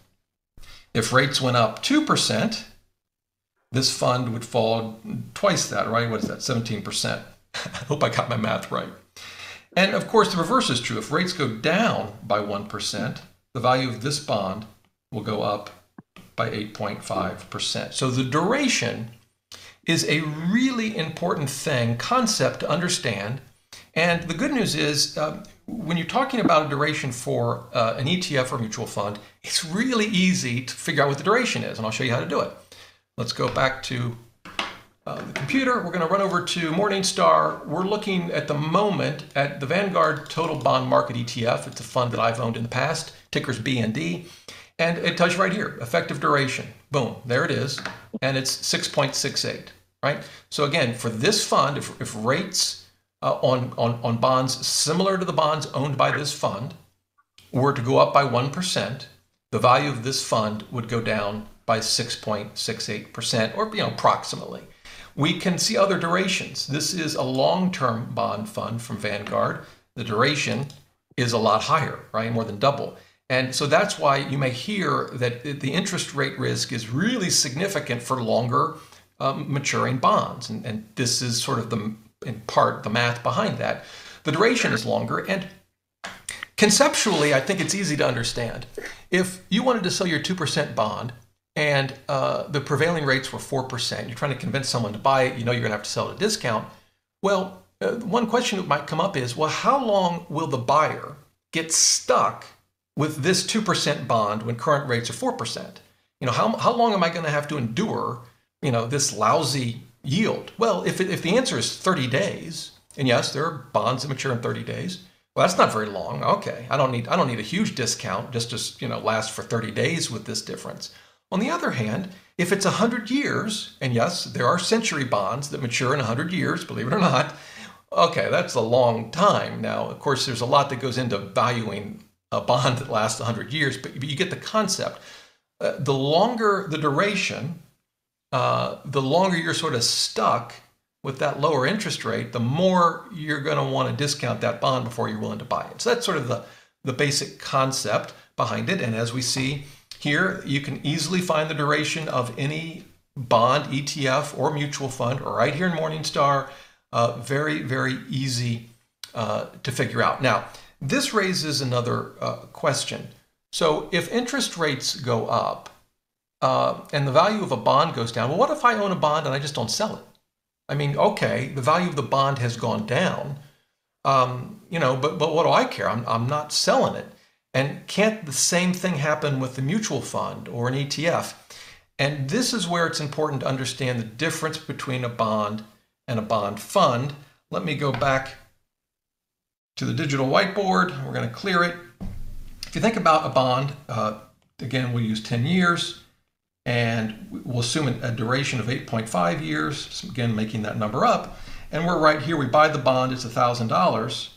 If rates went up 2%, this fund would fall twice that, right? What is that, 17%? <laughs> I hope I got my math right. And of course, the reverse is true. If rates go down by 1%, the value of this bond will go up by 8.5%. So the duration is a really important thing, concept to understand. And the good news is, uh, when you're talking about a duration for uh, an ETF or mutual fund, it's really easy to figure out what the duration is, and I'll show you how to do it. Let's go back to uh, the computer. We're going to run over to Morningstar. We're looking at the moment at the Vanguard Total Bond Market ETF. It's a fund that I've owned in the past. Ticker's BND. And it tells you right here, effective duration. Boom, there it is. And it's 6.68, right? So again, for this fund, if, if rates uh, on, on, on bonds similar to the bonds owned by this fund were to go up by 1%, the value of this fund would go down by 6.68%, or you know, approximately. we can see other durations. This is a long term bond fund from Vanguard. The duration is a lot higher, right? More than double. And so that's why you may hear that the interest rate risk is really significant for longer um, maturing bonds. And, and this is sort of the, in part, the math behind that. The duration is longer. And conceptually, I think it's easy to understand. If you wanted to sell your 2% bond and uh, the prevailing rates were 4%, you're trying to convince someone to buy it, you know you're going to have to sell at a discount. Well, uh, one question that might come up is well, how long will the buyer get stuck with this 2% bond when current rates are 4%? You know, how, how long am I going to have to endure, you know, this lousy yield? Well, if, if the answer is 30 days, and yes, there are bonds that mature in 30 days, well, that's not very long. Okay, I don't need I don't need a huge discount just to you know last for 30 days with this difference. On the other hand, if it's 100 years, and yes, there are century bonds that mature in 100 years, believe it or not, okay, that's a long time. Now, of course, there's a lot that goes into valuing a bond that lasts 100 years, but you get the concept. Uh, the longer the duration, uh, the longer you're sort of stuck with that lower interest rate, the more you're going to want to discount that bond before you're willing to buy it. So that's sort of the, the basic concept behind it. And as we see here, you can easily find the duration of any bond, ETF, or mutual fund right here in Morningstar. Uh, very, very easy uh, to figure out. Now, this raises another uh, question. So if interest rates go up uh, and the value of a bond goes down, well, what if I own a bond and I just don't sell it? I mean, okay, the value of the bond has gone down, um, you know, but but what do I care? I'm I'm not selling it. And can't the same thing happen with the mutual fund or an ETF? And this is where it's important to understand the difference between a bond and a bond fund. Let me go back to the digital whiteboard. We're going to clear it. If you think about a bond, uh, again, we'll use 10 years and we'll assume a duration of 8.5 years, again, making that number up. And we're right here, we buy the bond, it's $1,000.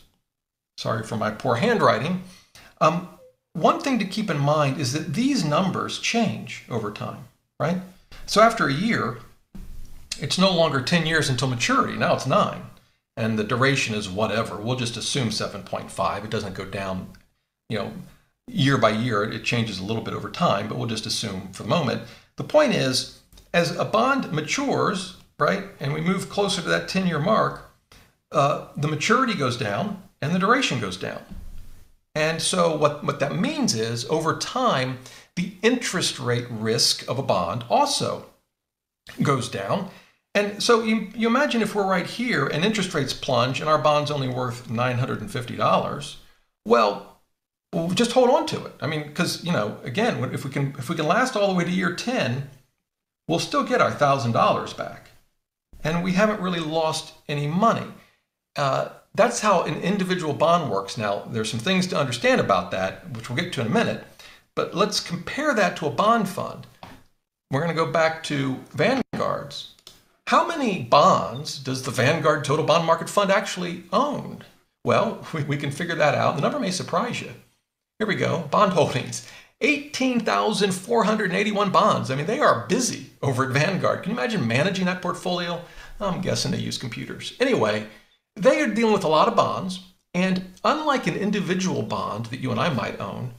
Sorry for my poor handwriting. Um, one thing to keep in mind is that these numbers change over time, right? So after a year, it's no longer 10 years until maturity, now it's nine. And the duration is whatever. We'll just assume 7.5. It doesn't go down, you know, year by year. It changes a little bit over time, but we'll just assume for the moment the point is, as a bond matures, right, and we move closer to that 10 year mark, uh, the maturity goes down and the duration goes down. And so, what, what that means is, over time, the interest rate risk of a bond also goes down. And so, you, you imagine if we're right here and interest rates plunge and our bond's only worth $950, well, well, just hold on to it. I mean, because you know, again, if we can if we can last all the way to year ten, we'll still get our thousand dollars back, and we haven't really lost any money. Uh, that's how an individual bond works. Now, there's some things to understand about that, which we'll get to in a minute. But let's compare that to a bond fund. We're going to go back to Vanguard's. How many bonds does the Vanguard Total Bond Market Fund actually own? Well, <laughs> we, we can figure that out. The number may surprise you. Here we go, bond holdings. 18,481 bonds. I mean, they are busy over at Vanguard. Can you imagine managing that portfolio? I'm guessing they use computers. Anyway, they are dealing with a lot of bonds. And unlike an individual bond that you and I might own,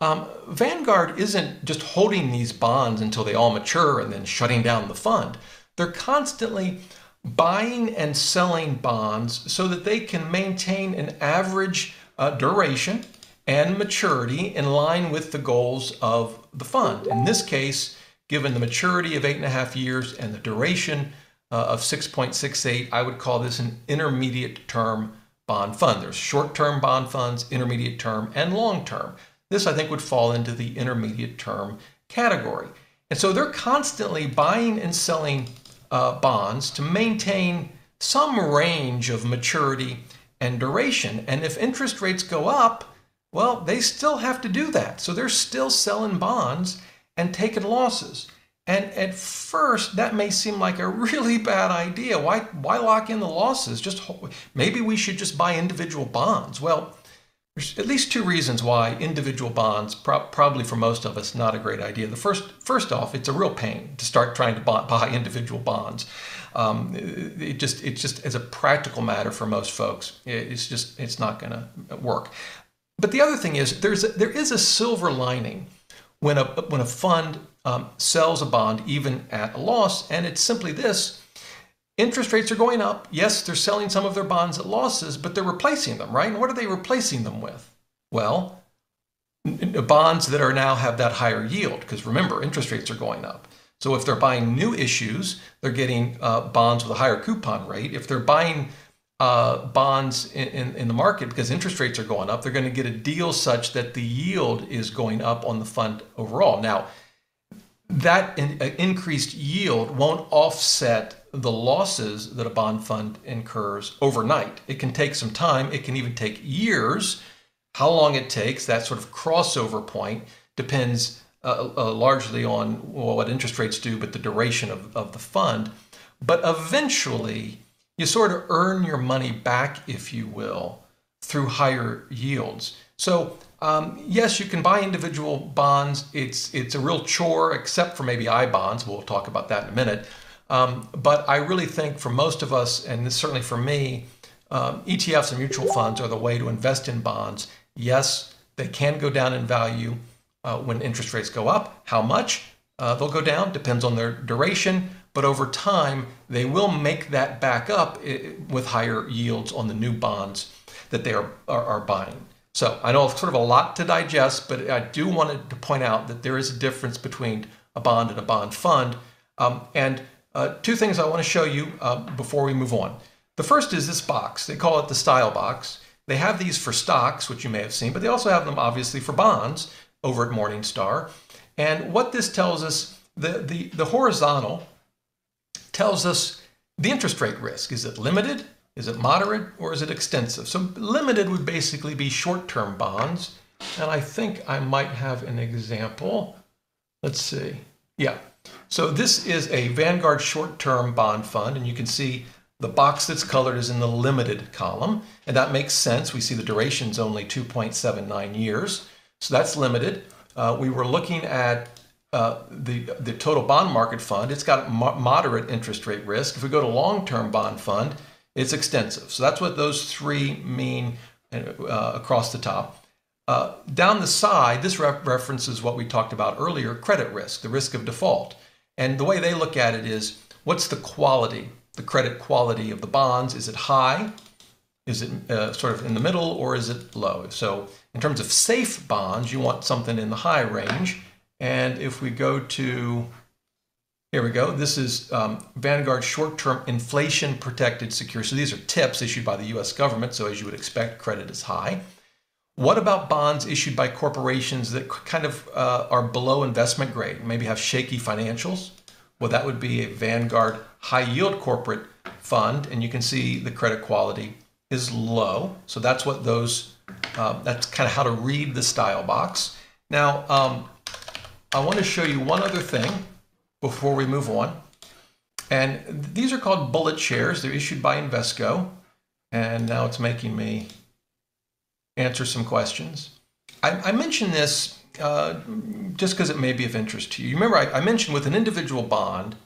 um, Vanguard isn't just holding these bonds until they all mature and then shutting down the fund. They're constantly buying and selling bonds so that they can maintain an average uh, duration and maturity in line with the goals of the fund. In this case, given the maturity of eight and a half years and the duration uh, of 6.68, I would call this an intermediate term bond fund. There's short term bond funds, intermediate term, and long term. This, I think, would fall into the intermediate term category. And so they're constantly buying and selling uh, bonds to maintain some range of maturity and duration. And if interest rates go up, well, they still have to do that. So they're still selling bonds and taking losses. And at first, that may seem like a <laughs> really bad idea. Why, why lock in the losses? Just maybe we should just buy individual bonds. Well, there's at least two reasons why individual bonds, pro- probably for most of us, not a great idea. The first, first off, it's a real pain to start trying to buy, buy individual bonds. Um, it just, it just, as a practical matter for most folks, it's just, it's not going to work. But the other thing is, there's, a, there is a silver lining when a when a fund um, sells a bond even at a loss, and it's simply this: interest rates are going up. Yes, they're selling some of their bonds at losses, but they're replacing them, right? And what are they replacing them with? Well, bonds that are now have that higher yield, because remember, interest rates are going up. So if they're buying new issues, they're getting uh, bonds with a higher coupon rate. If they're buying uh, bonds in, in, in, the market because interest rates are going up, they're going to get a deal such that the yield is going up on the fund overall. Now, that in, uh, increased yield won't offset the losses that a bond fund incurs overnight. It can take some time, it can even take years. How long it takes, that sort of crossover point, depends uh, uh, largely on well, what interest rates do, but the duration of, of the fund. But eventually, you sort of earn your money back, if you will, through higher yields. So um, yes, you can buy individual bonds. It's it's a real chore, except for maybe I bonds. We'll talk about that in a minute. Um, but I really think for most of us, and certainly for me, um, ETFs and mutual funds are the way to invest in bonds. Yes, they can go down in value uh, when interest rates go up. How much? Uh, they'll go down, depends on their duration but over time they will make that back up eh, with higher yields on the new bonds that they are, are, are buying. So I know it's sort of a lot to digest, but I do want to point out that there is a difference between a bond and a bond fund. Um, and uh, two things I want to show you uh, before we move on. The first is this box. They call it the style box. They have these for stocks, which you may have seen, but they also have them obviously for bonds over at Morningstar. And what this tells us, the, the, the horizontal tells us the interest rate risk. Is it limited? Is it moderate? Or is it extensive? So limited would basically be short-term bonds. And I think I might have an example. Let's see. Yeah. So this is a Vanguard short-term bond fund, and you can see the box that's colored is in the limited column, and that makes sense. We see the duration is only 2.79 years, so that's limited. Uh, we were looking at uh, the the total bond market fund, it's got mo- moderate interest rate risk. If we go to long term bond fund, it's extensive. So that's what those three mean uh, across the top. Uh, down the side, this re- references what we talked about earlier credit risk, the risk of default. And the way they look at it is what's the quality, the credit quality of the bonds? Is it high? Is it uh, sort of in the middle or is it low? So, in terms of safe bonds, you want something in the high range. And if we go to, here we go, this is um, Vanguard short-term inflation protected securities. So these are TIPS issued by the US government. So as you would expect, credit is high. What about bonds issued by corporations that kind of uh, are below investment grade, maybe have shaky financials? Well, that would be a Vanguard high yield corporate fund. And you can see the credit quality is low. So that's what those, uh, that's kind of how to read the style box. Now, um, I want to show you one other thing before we move on. And these are called BulletShares. They're issued by Invesco. And now it's making me answer some questions. I, I mentioned this uh, just because it may be of interest to you. You remember I, I mentioned with an individual bond,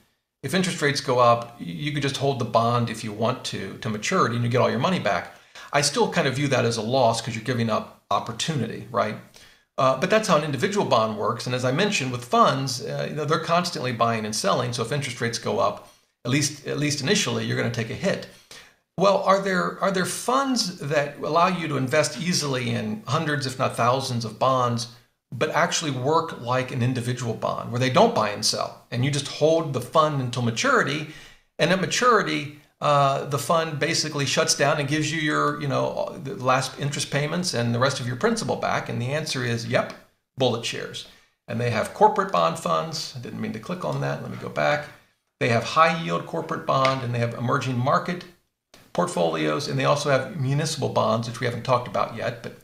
if interest rates go up, you could just hold the bond if you want to to maturity and you get all your money back. I still kind of view that as a loss because you're giving up opportunity, right? Uh, but that's how an individual bond works. And as I mentioned, with funds, uh, you know, they're constantly buying and selling. So if interest rates go up, at least at least initially, you're going to take a hit. Well, are there are there funds that allow you to invest easily in hundreds, if not thousands, of bonds, but actually work like an individual bond, where they don't buy and sell, and you just hold the fund until maturity, and at maturity, uh, the fund basically shuts down and gives you your, you know, last interest payments and the rest of your principal back? And the answer is, yep, BulletShares. And they have corporate bond funds. I didn't mean to click on that. Let me go back. They have high yield corporate bond and they have emerging market portfolios. And they also have municipal bonds, which we haven't talked about yet, but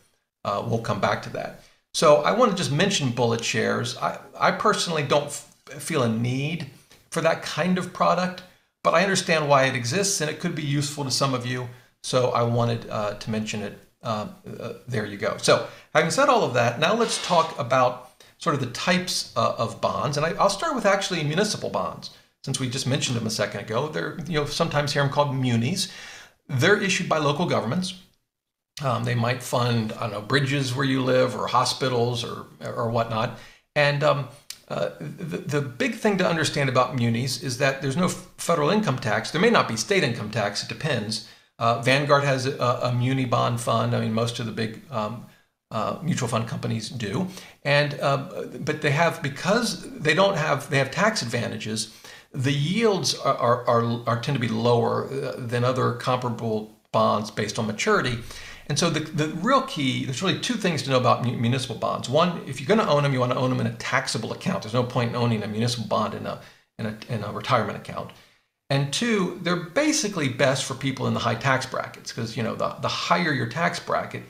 uh, we'll come back to that. So I want to just mention BulletShares. I, I personally don't feel a need for that kind of product but I understand why it exists and it could be useful to some of you. So I wanted uh, to mention it uh, uh, there you go. So, having said all of that, now let's talk about sort of the types uh, of bonds. And I, will start with actually municipal bonds, since we just mentioned them a second ago. They're, you know, sometimes hear them called munis. They're issued by local governments. Um, they might fund, I don't know, bridges where you live or hospitals or, or whatnot. And um, uh, the, the big thing to understand about munis is that there's no federal income tax. There may not be state income tax, it depends. Uh, Vanguard has a, a, muni bond fund. I mean, most of the big um, uh, mutual fund companies do, and uh, but they have because they don't have they have tax advantages. The yields are, are, are, are tend to be lower uh, than other comparable bonds based on maturity. And so the, the real key, there's really two things to know about municipal bonds. One, if you're going to own them, you want to own them in a taxable account. There's no point in owning a municipal bond in a, in a, in a retirement account. And two, they're basically best for people in the high tax brackets because, you know, the, the higher your tax bracket,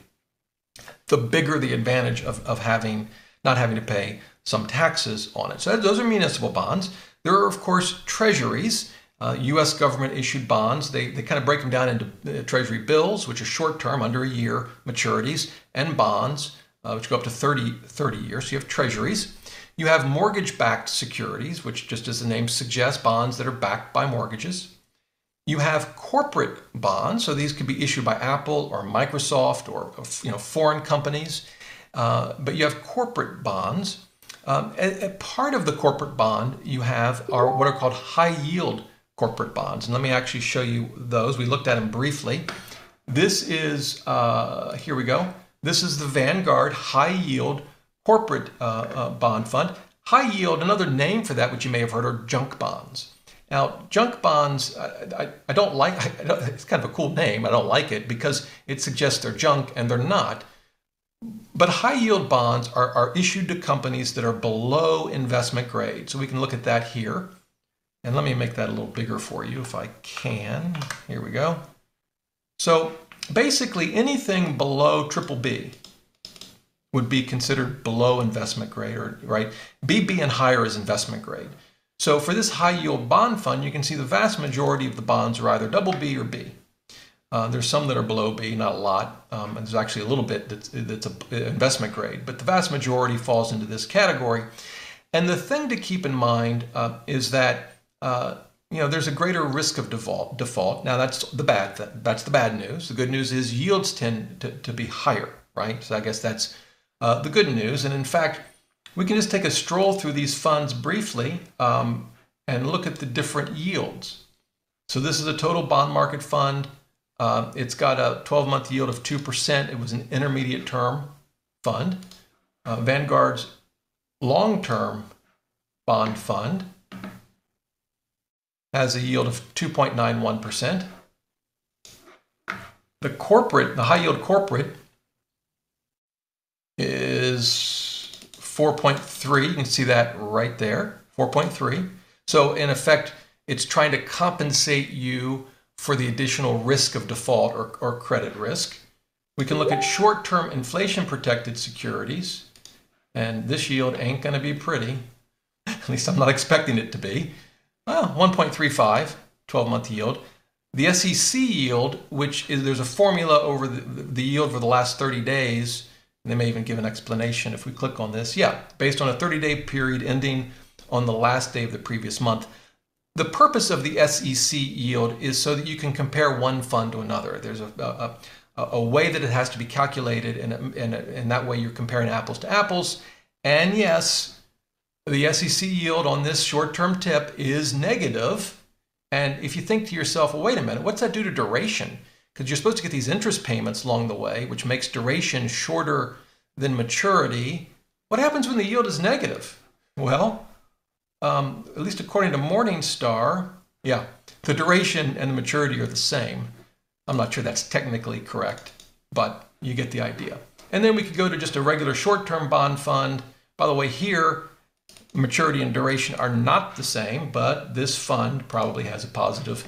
the bigger the advantage of, of having, not having to pay some taxes on it. So those are municipal bonds. There are, of course, treasuries uh, U.S. government issued bonds. They, they kind of break them down into uh, Treasury bills, which are short term, under a year maturities, and bonds, uh, which go up to 30, 30 years. So you have Treasuries. You have mortgage backed securities, which, just as the name suggests, bonds that are backed by mortgages. You have corporate bonds, so these could be issued by Apple or Microsoft or you know foreign companies. Uh, but you have corporate bonds. Um, a, a part of the corporate bond you have are what are called high yield corporate bonds. And let me actually show you those. We looked at them briefly. This is, uh, here we go. This is the Vanguard High Yield Corporate uh, uh, Bond Fund. High yield, another name for that, which you may have heard, are junk bonds. Now, junk bonds, I, I, I don't like, <laughs> I don't, it's kind of a cool name. I don't like it because it suggests they're junk and they're not. But high yield bonds are, are issued to companies that are below investment grade. So we can look at that here. And let me make that a little bigger for you if I can. Here we go. So basically anything below triple B would be considered below investment grade, or right? BB and higher is investment grade. So for this high yield bond fund, you can see the vast majority of the bonds are either double B or B. Uh, there's some that are below B, not a lot. Um, and there's actually a little bit that's, that's a investment grade, but the vast majority falls into this category. And the thing to keep in mind uh, is that uh, you know, there's a greater risk of default. Default. Now that's the bad. Th- that's the bad news. The good news is yields tend to, to be higher, right? So I guess that's uh, the good news. And in fact, we can just take a stroll through these funds briefly um, and look at the different yields. So this is a total bond market fund. Uh, it's got a 12-month yield of two percent. It was an intermediate term fund. Uh, Vanguard's long-term bond fund has a yield of 2.91%. The corporate, the high yield corporate is 4.3. You can see that right there, 4.3. So in effect, it's trying to compensate you for the additional risk of default or, or credit risk. We can look at short-term inflation protected securities, and this yield ain't going to be pretty. <laughs> At least I'm not expecting it to be. Well, 1.35, 12 month yield. The SEC yield, which is there's a formula over the, the yield for the last 30 days, they may even give an explanation if we click on this. Yeah, based on a 30 day period ending on the last day of the previous month. The purpose of the SEC yield is so that you can compare one fund to another. There's a, a, a, way that it has to be calculated, and, and, and that way you're comparing apples to apples. And yes, the SEC yield on this short term tip is negative. And if you think to yourself, well, wait a minute, what's that do to duration? Because you're supposed to get these interest payments along the way, which makes duration shorter than maturity. What happens when the yield is negative? Well, um, at least according to Morningstar, yeah, the duration and the maturity are the same. I'm not sure that's technically correct, but you get the idea. And then we could go to just a regular short term bond fund. By the way, here, maturity and duration are not the same, but this fund probably has a positive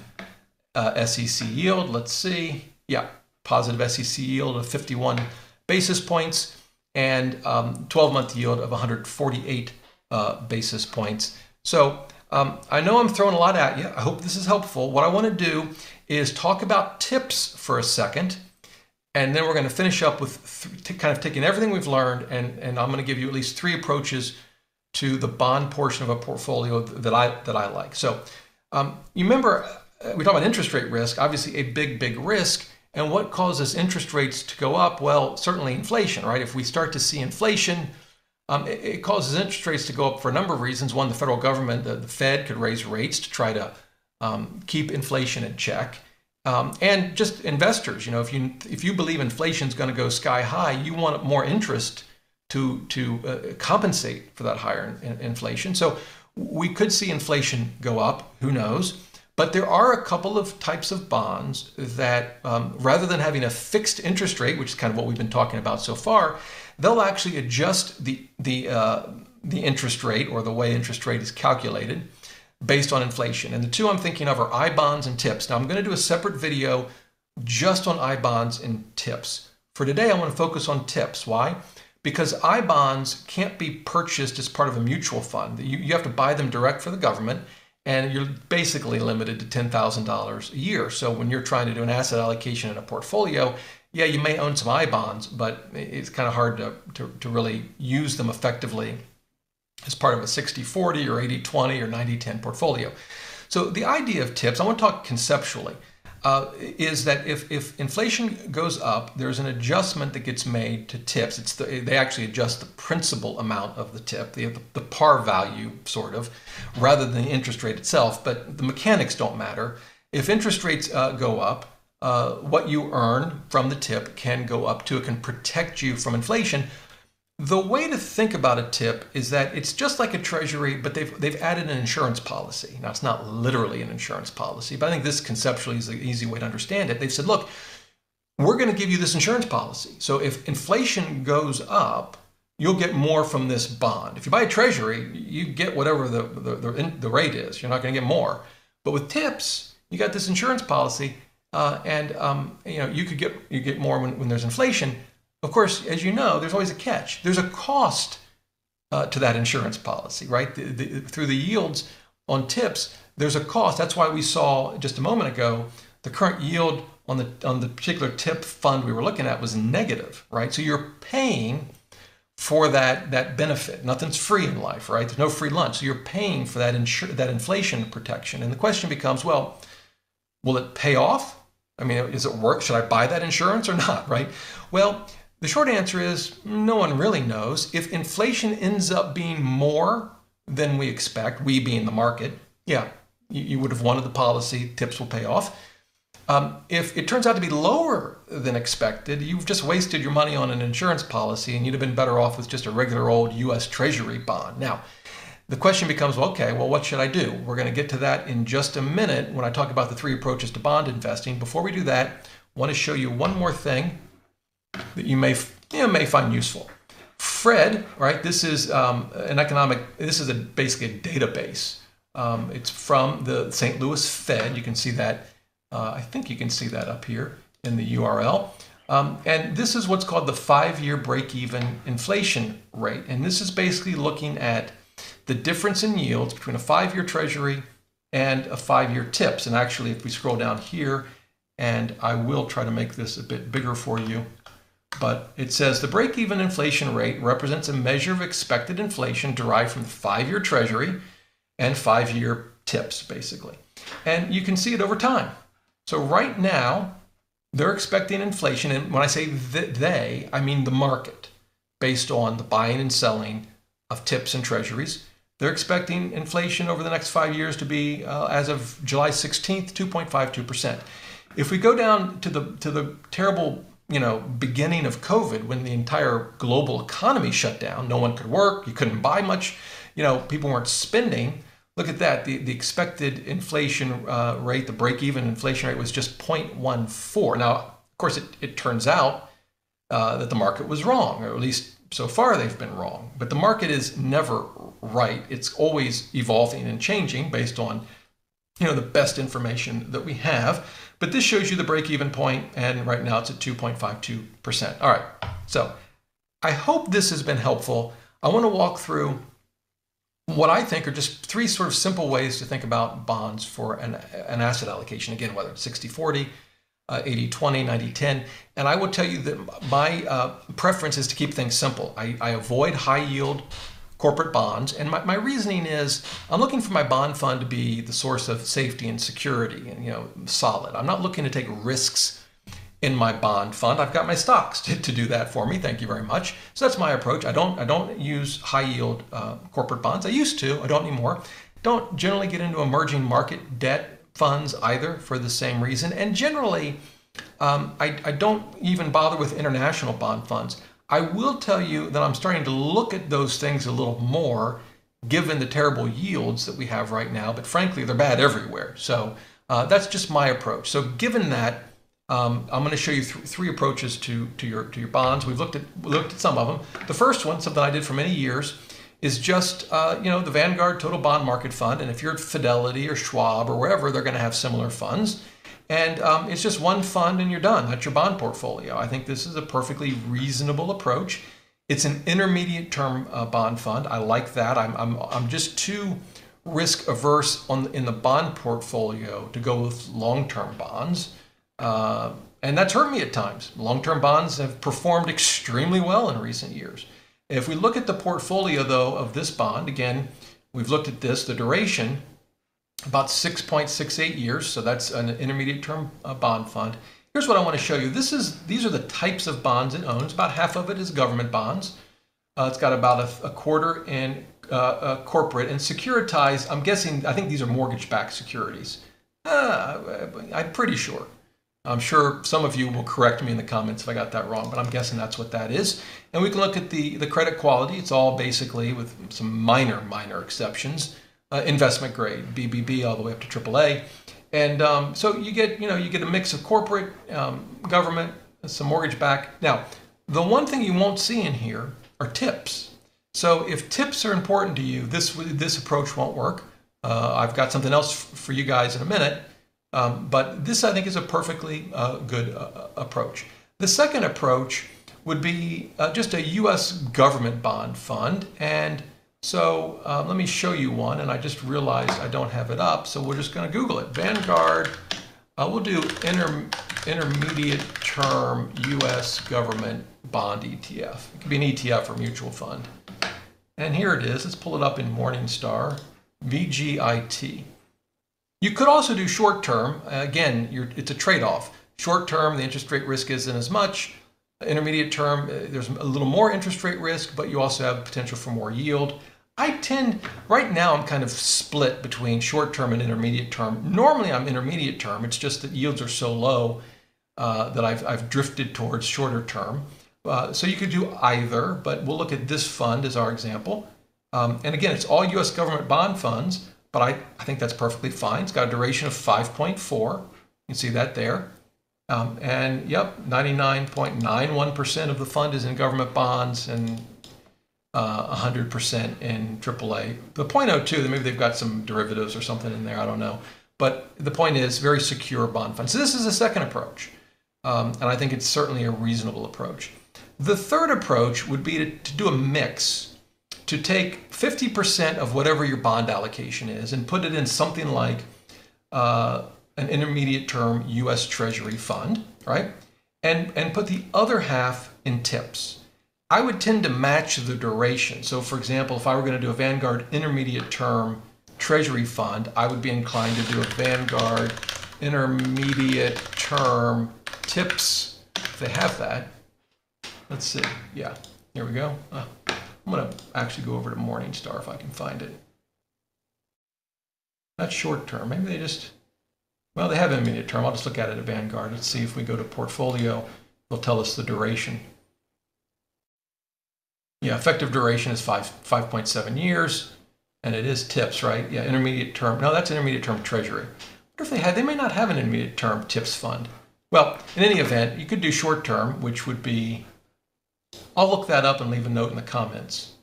uh, SEC yield. Let's see. Yeah, positive SEC yield of 51 basis points and 12 um, month yield of 148 uh, basis points. So um, I know I'm throwing a lot at you. I hope this is helpful. What I want to do is talk about tips for a second And then we're going to finish up with th- kind of taking everything we've learned, and, and I'm going to give you at least three approaches to the bond portion of a portfolio that I that I like. So, um, you remember uh, we talk about interest rate risk, obviously a big, big risk. And what causes interest rates to go up? Well, certainly inflation, right? If we start to see inflation, um, it, it, causes interest rates to go up for a number of reasons. One, the federal government, the, the Fed, could raise rates to try to um, keep inflation in check. Um, and just investors, you know, if you if you believe inflation is going to go sky high, you want more interest to to uh, compensate for that higher in, in inflation. So we could see inflation go up. Who knows? But there are a couple of types of bonds that, um, rather than having a fixed interest rate, which is kind of what we've been talking about so far, they'll actually adjust the the uh, the interest rate or the way interest rate is calculated based on inflation. And the two I'm thinking of are I bonds and TIPS. Now I'm going to do a separate video just on I bonds and TIPS. For today, I want to focus on TIPS. Why? Because I bonds can't be purchased as part of a mutual fund. You, you have to buy them direct for the government and you're basically limited to $10,000 a year. So when you're trying to do an asset allocation in a portfolio, yeah, you may own some I bonds, but it's kind of hard to, to, to really use them effectively as part of a 60 40 or 80 20 or 90 10 portfolio. So the idea of tips, I want to talk conceptually uh, is that if, if inflation goes up, there's an adjustment that gets made to tips. It's the, they actually adjust the principal amount of the tip, the, the par value, sort of, rather than the interest rate itself. But the mechanics don't matter. If interest rates uh, go up, uh, what you earn from the tip can go up too. It can protect you from inflation the way to think about a tip is that it's just like a treasury, but they've they've added an insurance policy. Now it's not literally an insurance policy, but I think this conceptually is an easy way to understand it. They've said, look, we're going to give you this insurance policy. So if inflation goes up, you'll get more from this bond. If you buy a treasury, you get whatever the the, the, the rate is. You're not going to get more. But with tips, you got this insurance policy, uh, and um, you know you could get you get more when, when there's inflation of course, as you know, there's always a catch. There's a cost uh, to that insurance policy, right? The, the, through the yields on tips, there's a cost. That's why we saw just a moment ago the current yield on the on the particular tip fund we were looking at was negative, right? So you're paying for that that benefit. Nothing's free in life, right? There's no free lunch. So you're paying for that insur- that inflation protection. And the question becomes, well, will it pay off? I mean, is it work? Should I buy that insurance or not, <laughs> right? Well, the short answer is no one really knows. If inflation ends up being more than we expect, we being the market, yeah, you, you would have wanted the policy, tips will pay off. Um, if it turns out to be lower than expected, you've just wasted your money on an insurance policy and you'd have been better off with just a regular old US Treasury bond. Now, the question becomes well, okay, well, what should I do? We're going to get to that in just a minute when I talk about the three approaches to bond investing. Before we do that, I want to show you one more thing that you may you know, may find useful. Fred, right? This is um, an economic. This is a basically a database. Um, it's from the St. Louis Fed. You can see that. Uh, I think you can see that up here in the URL. Um, and this is what's called the five-year break-even inflation rate. And this is basically looking at the difference in yields between a five-year Treasury and a five-year TIPS. And actually, if we scroll down here, and I will try to make this a bit bigger for you but it says the break even inflation rate represents a measure of expected inflation derived from the five year treasury and five year tips, basically. And you can see it over time. So, right now, they're expecting inflation. And when I say they, I mean the market, based on the buying and selling of tips and treasuries. They're expecting inflation over the next five years to be, uh, as of July 16th, 2.52%. If we go down to the to the terrible you know, beginning of COVID when the entire global economy shut down. No one could work, you couldn't buy much, you know, people weren't spending. Look at that. The, the expected inflation uh, rate, the break even inflation rate was just 0.14. Now, of course, it, it turns out uh, that the market was wrong, or at least so far they've been wrong. But the market is never right. It's always evolving and changing based on you know the best information that we have. But this shows you the break-even point, and right now it's at 2.52%. All right, so I hope this has been helpful. I want to walk through what I think are just three sort of simple ways to think about bonds for an, an asset allocation. Again, whether it's 60-40, uh, 80 20, 90 10. And I will tell you that my uh, preference is to keep things simple. I, I avoid high yield corporate bonds. And my, my reasoning is I'm looking for my bond fund to be the source of safety and security and, you know, solid. I'm not looking to take risks in my bond fund. I've got my stocks to, to do that for me. Thank you very much. So that's my approach. I don't I don't use high yield uh, corporate bonds. I used to. I don't anymore. Don't generally get into emerging market debt funds either for the same reason. And generally, um, I, I don't even bother with international bond funds. I will tell you that I'm starting to look at those things a little more given the terrible yields that we have right now, but frankly, they're bad everywhere. So uh, that's just my approach. So given that, um, I'm going to show you th three approaches to, to, your, to your bonds. We've looked at, looked at some of them. The first one, something I did for many years, is just uh, you know the Vanguard Total Bond Market Fund. And if you're at Fidelity or Schwab or wherever, they're going to have similar funds. And um, it's just one fund and you're done. That's your bond portfolio. I think this is a perfectly reasonable approach. It's an intermediate term uh, bond fund. I like that. I'm, I'm, I'm just too risk averse on in the bond portfolio to go with long-term bonds. Uh, and that's hurt me at times. Long-term bonds have performed extremely well in recent years. If we look at the portfolio, though, of this bond, again, we've looked at this, the duration, about 6.68 years. So that's an intermediate term uh, bond fund. Here's what I want to show you. This is These are the types of bonds it owns. About half of it is government bonds. Uh, it's got about a, a quarter in uh, corporate and securitized. I'm guessing, I think these are mortgage-backed securities. Uh, I'm pretty sure. I'm sure some of you will correct me in the comments if I got that wrong, but I'm guessing that's what that is. And we can look at the, the credit quality. It's all basically, with some minor, minor exceptions, uh, investment grade, BBB all the way up to AAA. And um, so you get, you know, you get a mix of corporate, um, government, some mortgage back. Now, the one thing you won't see in here are tips. So if tips are important to you, this this approach won't work. Uh, I've got something else for you guys in a minute, um, but this I think is a perfectly uh, good uh, approach. The second approach would be uh, just a U.S. government bond fund, and so um, let me show you one, and I just realized I don't have it up, so we're just going to Google it. Vanguard, uh, we'll do inter intermediate term U.S. government bond ETF. It could be an ETF or mutual fund. And here it is. Let's pull it up in Morningstar, VGIT. You could also do short term. Again, it's a trade-off. Short term, the interest rate risk isn't as much. Intermediate term, uh, there's a little more interest rate risk, but you also have potential for more yield. I tend, right now, I'm kind of split between short term and intermediate term. Normally, I'm intermediate term. It's just that yields are so low uh, that I've, I've drifted towards shorter term. Uh, so you could do either, but we'll look at this fund as our example. Um, and again, it's all US government bond funds, but I, I think that's perfectly fine. It's got a duration of 5.4. You can see that there. Um, and yep, 99.91% of the fund is in government bonds and uh, 100% in AAA. The 0.02, maybe they've got some derivatives or something in there, I don't know. But the point is, very secure bond fund. So this is a second approach, um, and I think it's certainly a reasonable approach. The third approach would be to, to do a mix, to take 50% of whatever your bond allocation is and put it in something like uh, an intermediate term U.S. Treasury fund, right? And, and put the other half in tips. I would tend to match the duration. So, for example, if I were going to do a Vanguard intermediate term treasury fund, I would be inclined to do a Vanguard intermediate term tips. If they have that, let's see. Yeah, here we go. Uh, I'm going to actually go over to Morningstar if I can find it. That's short term. Maybe they just, well, they have intermediate term. I'll just look at it at Vanguard. Let's see if we go to portfolio, they'll tell us the duration. Yeah, effective duration is five five point seven years, and it is tips, right? Yeah, intermediate term. No, that's intermediate term treasury. What if they had? They may not have an intermediate term tips fund. Well, in any event, you could do short term, which would be. I'll look that up and leave a note in the comments.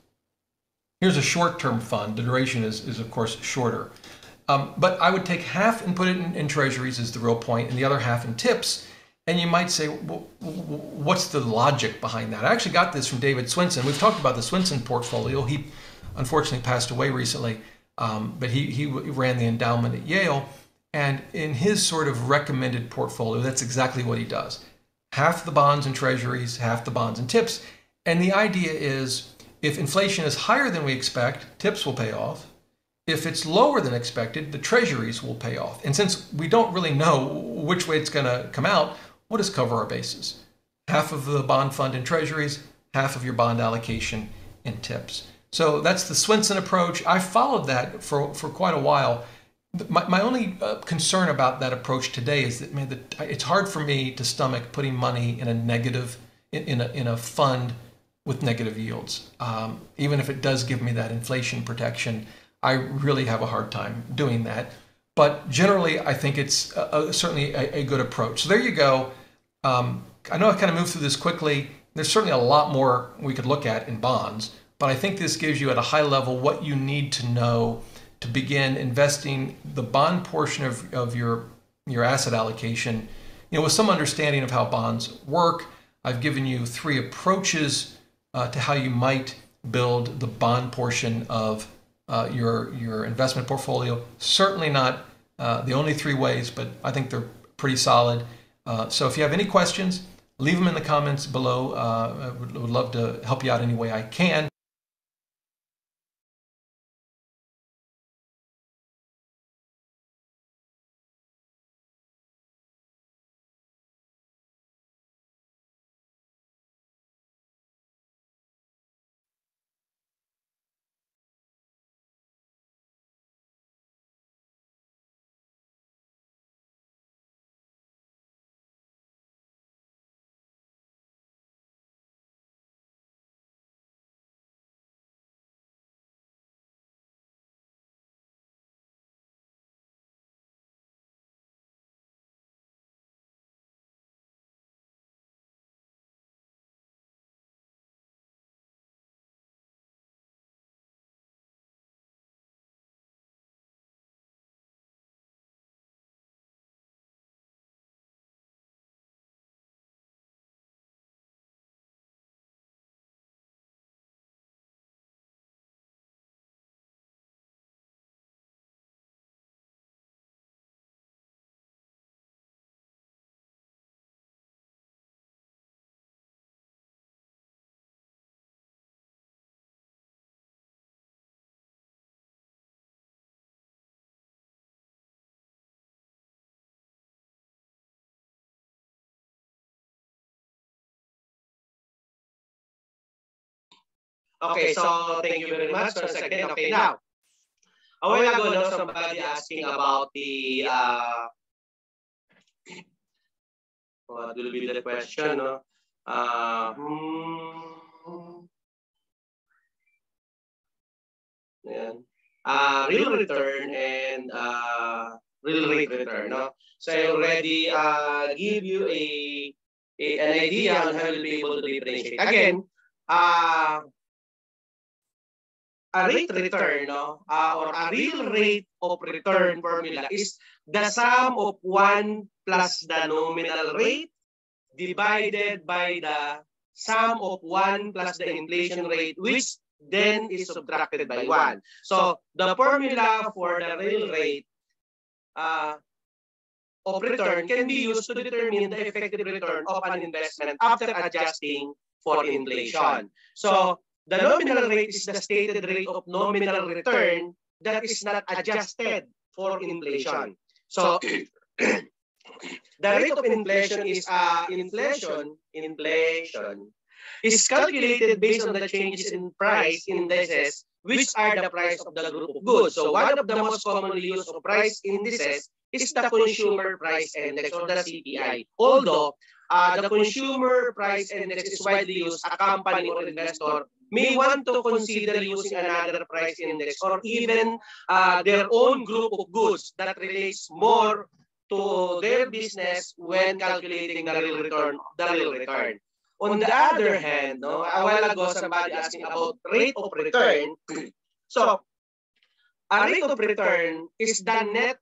Here's a short term fund. The duration is, is of course shorter. Um, but I would take half and put it in, in treasuries is the real point, and the other half in tips and you might say, well, what's the logic behind that? I actually got this from David Swensen. We've talked about the Swinson portfolio. He unfortunately passed away recently, um, but he, he ran the endowment at Yale. And in his sort of recommended portfolio, that's exactly what he does. Half the bonds and treasuries, half the bonds and tips. And the idea is if inflation is higher than we expect, tips will pay off. If it's lower than expected, the treasuries will pay off. And since we don't really know which way it's going to come out, we'll just cover our bases. Half of the bond fund in treasuries, half of your bond allocation in tips. So that's the Swensen approach. I followed that for, for quite a while. My, my only uh, concern about that approach today is that man, the, it's hard for me to stomach putting money in a negative, in, in, a, in a fund with negative yields. Um, even if it does give me that inflation protection, I really have a hard time doing that. But generally, I think it's a, a, certainly a, a, good approach. So there you go. Um, I know I kind of moved through this quickly. There's certainly a lot more we could look at in bonds, but I think this gives you at a high level what you need to know to begin investing the bond portion of, of your, your asset allocation you know, with some understanding of how bonds work. I've given you three approaches uh, to how you might build the bond portion of uh, your, your investment portfolio. Certainly not uh, the only three ways, but I think they're pretty solid. Uh, so if you have any questions, leave them in the comments below. Uh, I would, would love to help you out any way I can.
Okay, so thank you very much once again. Okay, now, a while ago, no, somebody asking about the, uh, <coughs> what will be the question, no? Uh, hmm. Uh, real return and uh, real rate return, no? So I already uh, give you a, a an idea on how you'll be able to differentiate. Again, uh, a rate return, no, uh, or a real rate of return formula is the sum of 1 plus the nominal rate divided by the sum of 1 plus the inflation rate, which then is subtracted by 1. So the formula for the real rate uh, of return can be used to determine the effective return of an investment after adjusting for inflation. So the nominal rate is the stated rate of nominal return that is not adjusted for inflation. So <clears throat> the rate of inflation is uh, inflation, inflation is calculated based on the changes in price indices, which are the price of the group of goods. So one of the most commonly used of price indices is the consumer price index or the CPI. Although uh, the consumer price index is widely used, a company or investor may want to consider using another price index or even uh, their own group of goods that relates more to their business when calculating the real return, the real return. On the other hand, no, a while ago somebody asking about rate of return. <clears throat> so, a rate of return is the net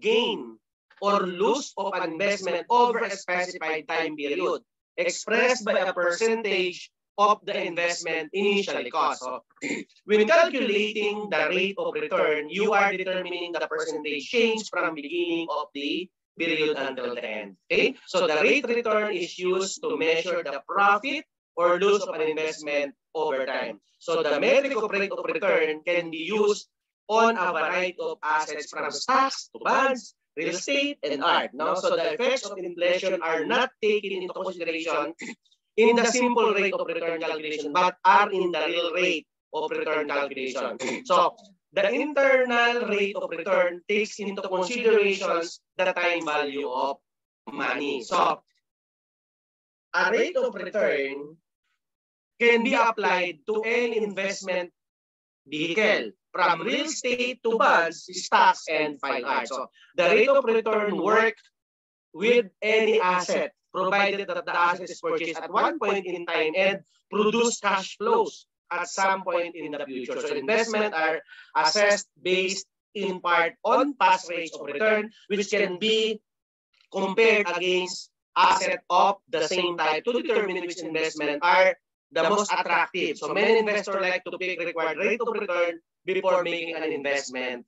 gain or loss of an investment over a specified time period expressed by a percentage of the investment initially cost. So <clears throat> when calculating the rate of return, you are determining the percentage change from beginning of the period until the end. Okay? So the rate of return is used to measure the profit or loss of an investment over time. So the metric of rate of return can be used on a variety of assets from stocks to bonds, real estate, and art. No? So the effects of inflation are not taken into consideration in the simple rate of return calculation, but are in the real rate of return calculation. So the internal rate of return takes into considerations the time value of money. So a rate of return can be applied to any investment vehicle from real estate to bonds, stocks, and fine art. So the rate of return work with any asset provided that the asset is purchased at one point in time and produce cash flows at some point in the future. So investment are assessed based in part on past rates of return, which can be compared against asset of the same type to determine which investment are the most attractive. So many investors like to pick required rate of return before making an investment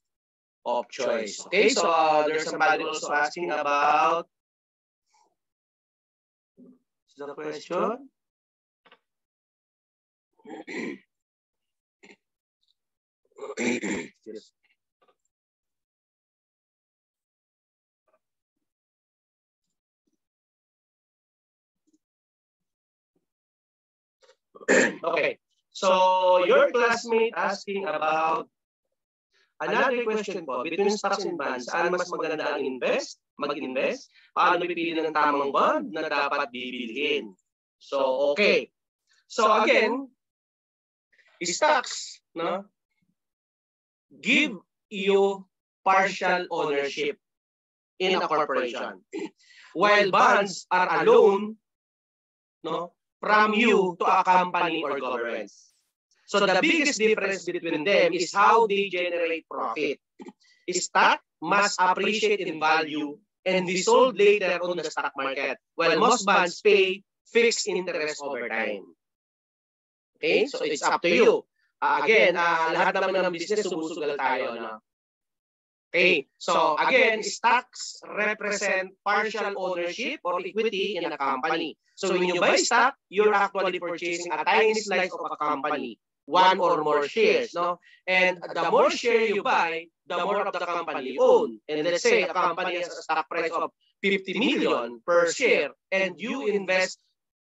of choice. Okay, so uh, there's somebody also asking about the question. <coughs> okay, so your classmate asking about another question po, between stocks and bonds, saan mas maganda ang invest, mag-invest? Paano pipili ng tamang bond na dapat bibilhin? So, okay. So again, stocks, no? Give you partial ownership in a corporation. While bonds are a loan, no, from you to a company or government. So the biggest difference between them is how they generate profit. Stock must appreciate in value and be sold later on the stock market, while most bonds pay fixed interest over time. Okay? So it's up to you. Uh, again, uh, lahat naman ng business sumusugal tayo. No? Okay, so again, stocks represent partial ownership or equity in a company. So when you buy stock, you're actually purchasing a tiny slice of a company, one or more shares, no? And the more share you buy, the more of the company you own. And let's say a company has a stock price of 50 million per share and you invest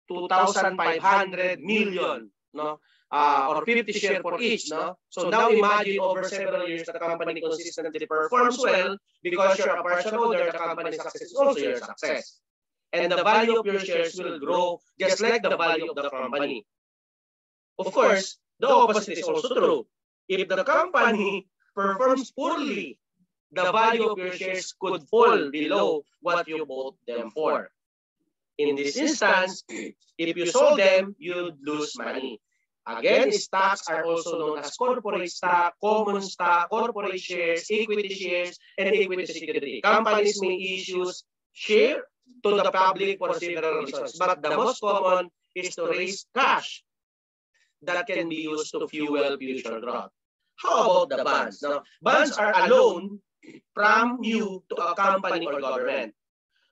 2,500 million, no? uh, or 50 share for each. No? So now imagine over several years the company consistently performs well because you're a partial owner, the company's success is also your success. And the value of your shares will grow just like the value of the company. Of course, the opposite is also true. If the company performs poorly, the value of your shares could fall below what you bought them for. In this instance, if you sold them, you'd lose money. Again, stocks are also known as corporate stock, common stock, corporate shares, equity shares, and equity security. Companies may issue share to the public for several reasons, but the most common is to raise cash that can be used to fuel future growth. How about the bonds? Now, bonds are a loan from you to a company or government.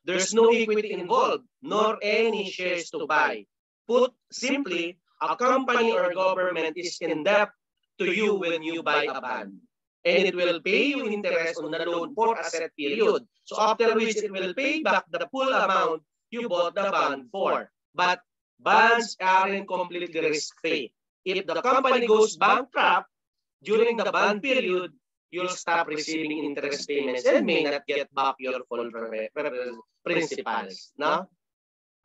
There's no equity involved, nor any shares to buy. Put simply, a company or government is in debt to you when you buy a bond. And it will pay you interest on the loan for a set period. So after which it will pay back the full amount you bought the bond for. But bonds aren't completely risk-free. If the company goes bankrupt during the bond period, you'll stop receiving interest payments and may not get back your full principals. No?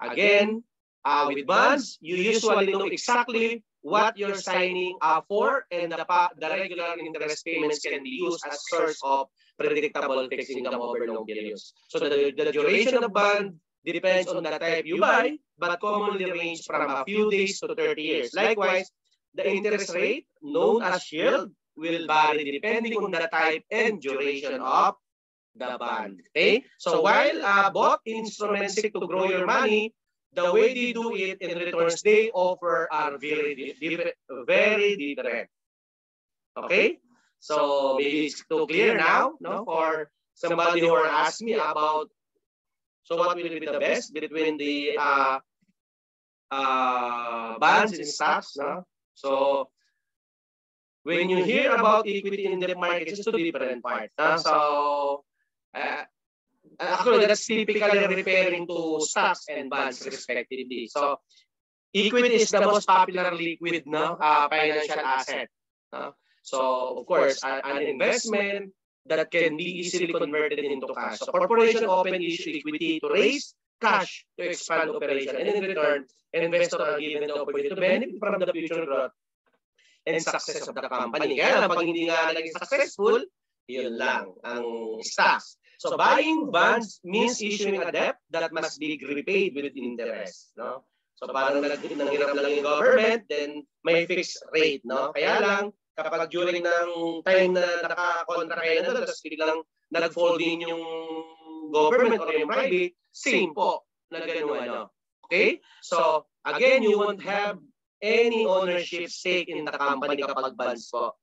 Again, uh, with bonds, you usually know exactly what you're signing up for and the, the regular interest payments can be used as source of predictable fixed income over long periods. So the, the duration of bond depends on the type you buy, but commonly range from a few days to 30 years. Likewise, the interest rate, known as yield, will vary depending on the type and duration of the bond. Okay? So while uh, both instruments seek to grow your money, the way they do it in returns they offer are very very different. Okay? So maybe it's too clear now, no, for somebody who asking me about so what will be the best between the uh, uh, bonds and stocks, no? So when you hear about equity in the market, it's two different parts. No? So uh, actually that's typically referring to stocks and bonds respectively. So equity is the most popular liquid no, uh, financial asset. No? So of course, an, an investment that can be easily converted into cash. So corporation open issue equity to raise cash to expand operation and in return, investors are given the opportunity to benefit from the future growth and success of the company. Kaya lang, pag hindi nga naging successful, yun lang ang stocks. So buying bonds means issuing a debt that must be repaid with interest. No? So parang nanghirap lang yung government, then may fixed rate. No? Kaya lang, kapag during ng time na naka-contract kayo na, tapos biglang nag-fold in yung government or yung private, same po na gano'n ano. Okay? So, again, you won't have any ownership stake in the company kapag bonds po.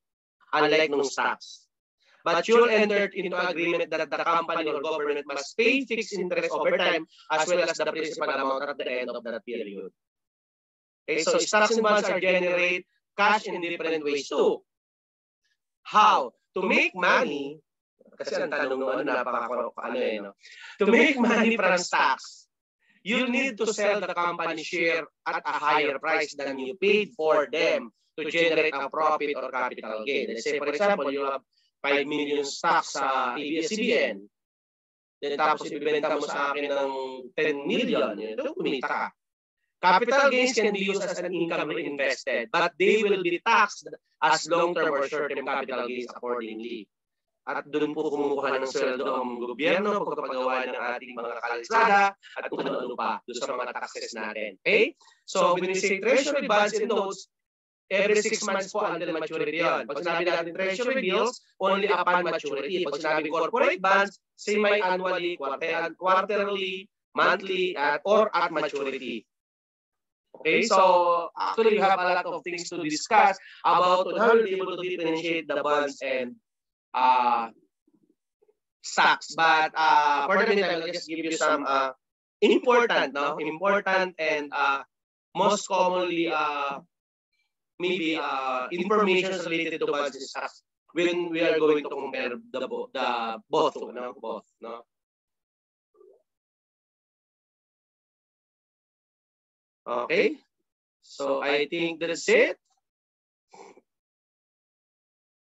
Unlike nung stocks. But you'll enter into agreement that the company or government must pay fixed interest over time as well as the principal amount at the end of that period. Okay, so stocks and bonds are generate cash in different ways too. How? To make money, kasi ang tanong mo, napaka ano eh, no? To make money from stocks, you need to sell the company share at a higher price than you paid for them to generate a profit or capital gain. Let's say, for example, you have 5 million stocks sa ABS-CBN. Then tapos ibibenta mo sa akin ng 10 million, ito kumita ka. Capital gains can be used as an income reinvested, but they will be taxed as long-term or short-term capital gains accordingly. At doon po kumukuha ng sweldo ang gobyerno pagpapagawa ng ating mga kalsada at kung ano pa doon sa mga taxes natin. Okay? So when we say treasury bonds and notes, every six months po until maturity yun. Pag sinabi natin treasury bills, only upon maturity. Pag sinabi corporate bonds, semi-annually, quarterly, monthly, at, or at maturity. Okay, so actually we have a lot of things to discuss about how be able to differentiate the bonds and uh, stocks. But uh, for the meantime, I'll just give you some uh, important, no, important and uh, most commonly uh, maybe uh, information related to bonds stocks when we are going to compare the the both, no, both, no. Okay, so I think that's it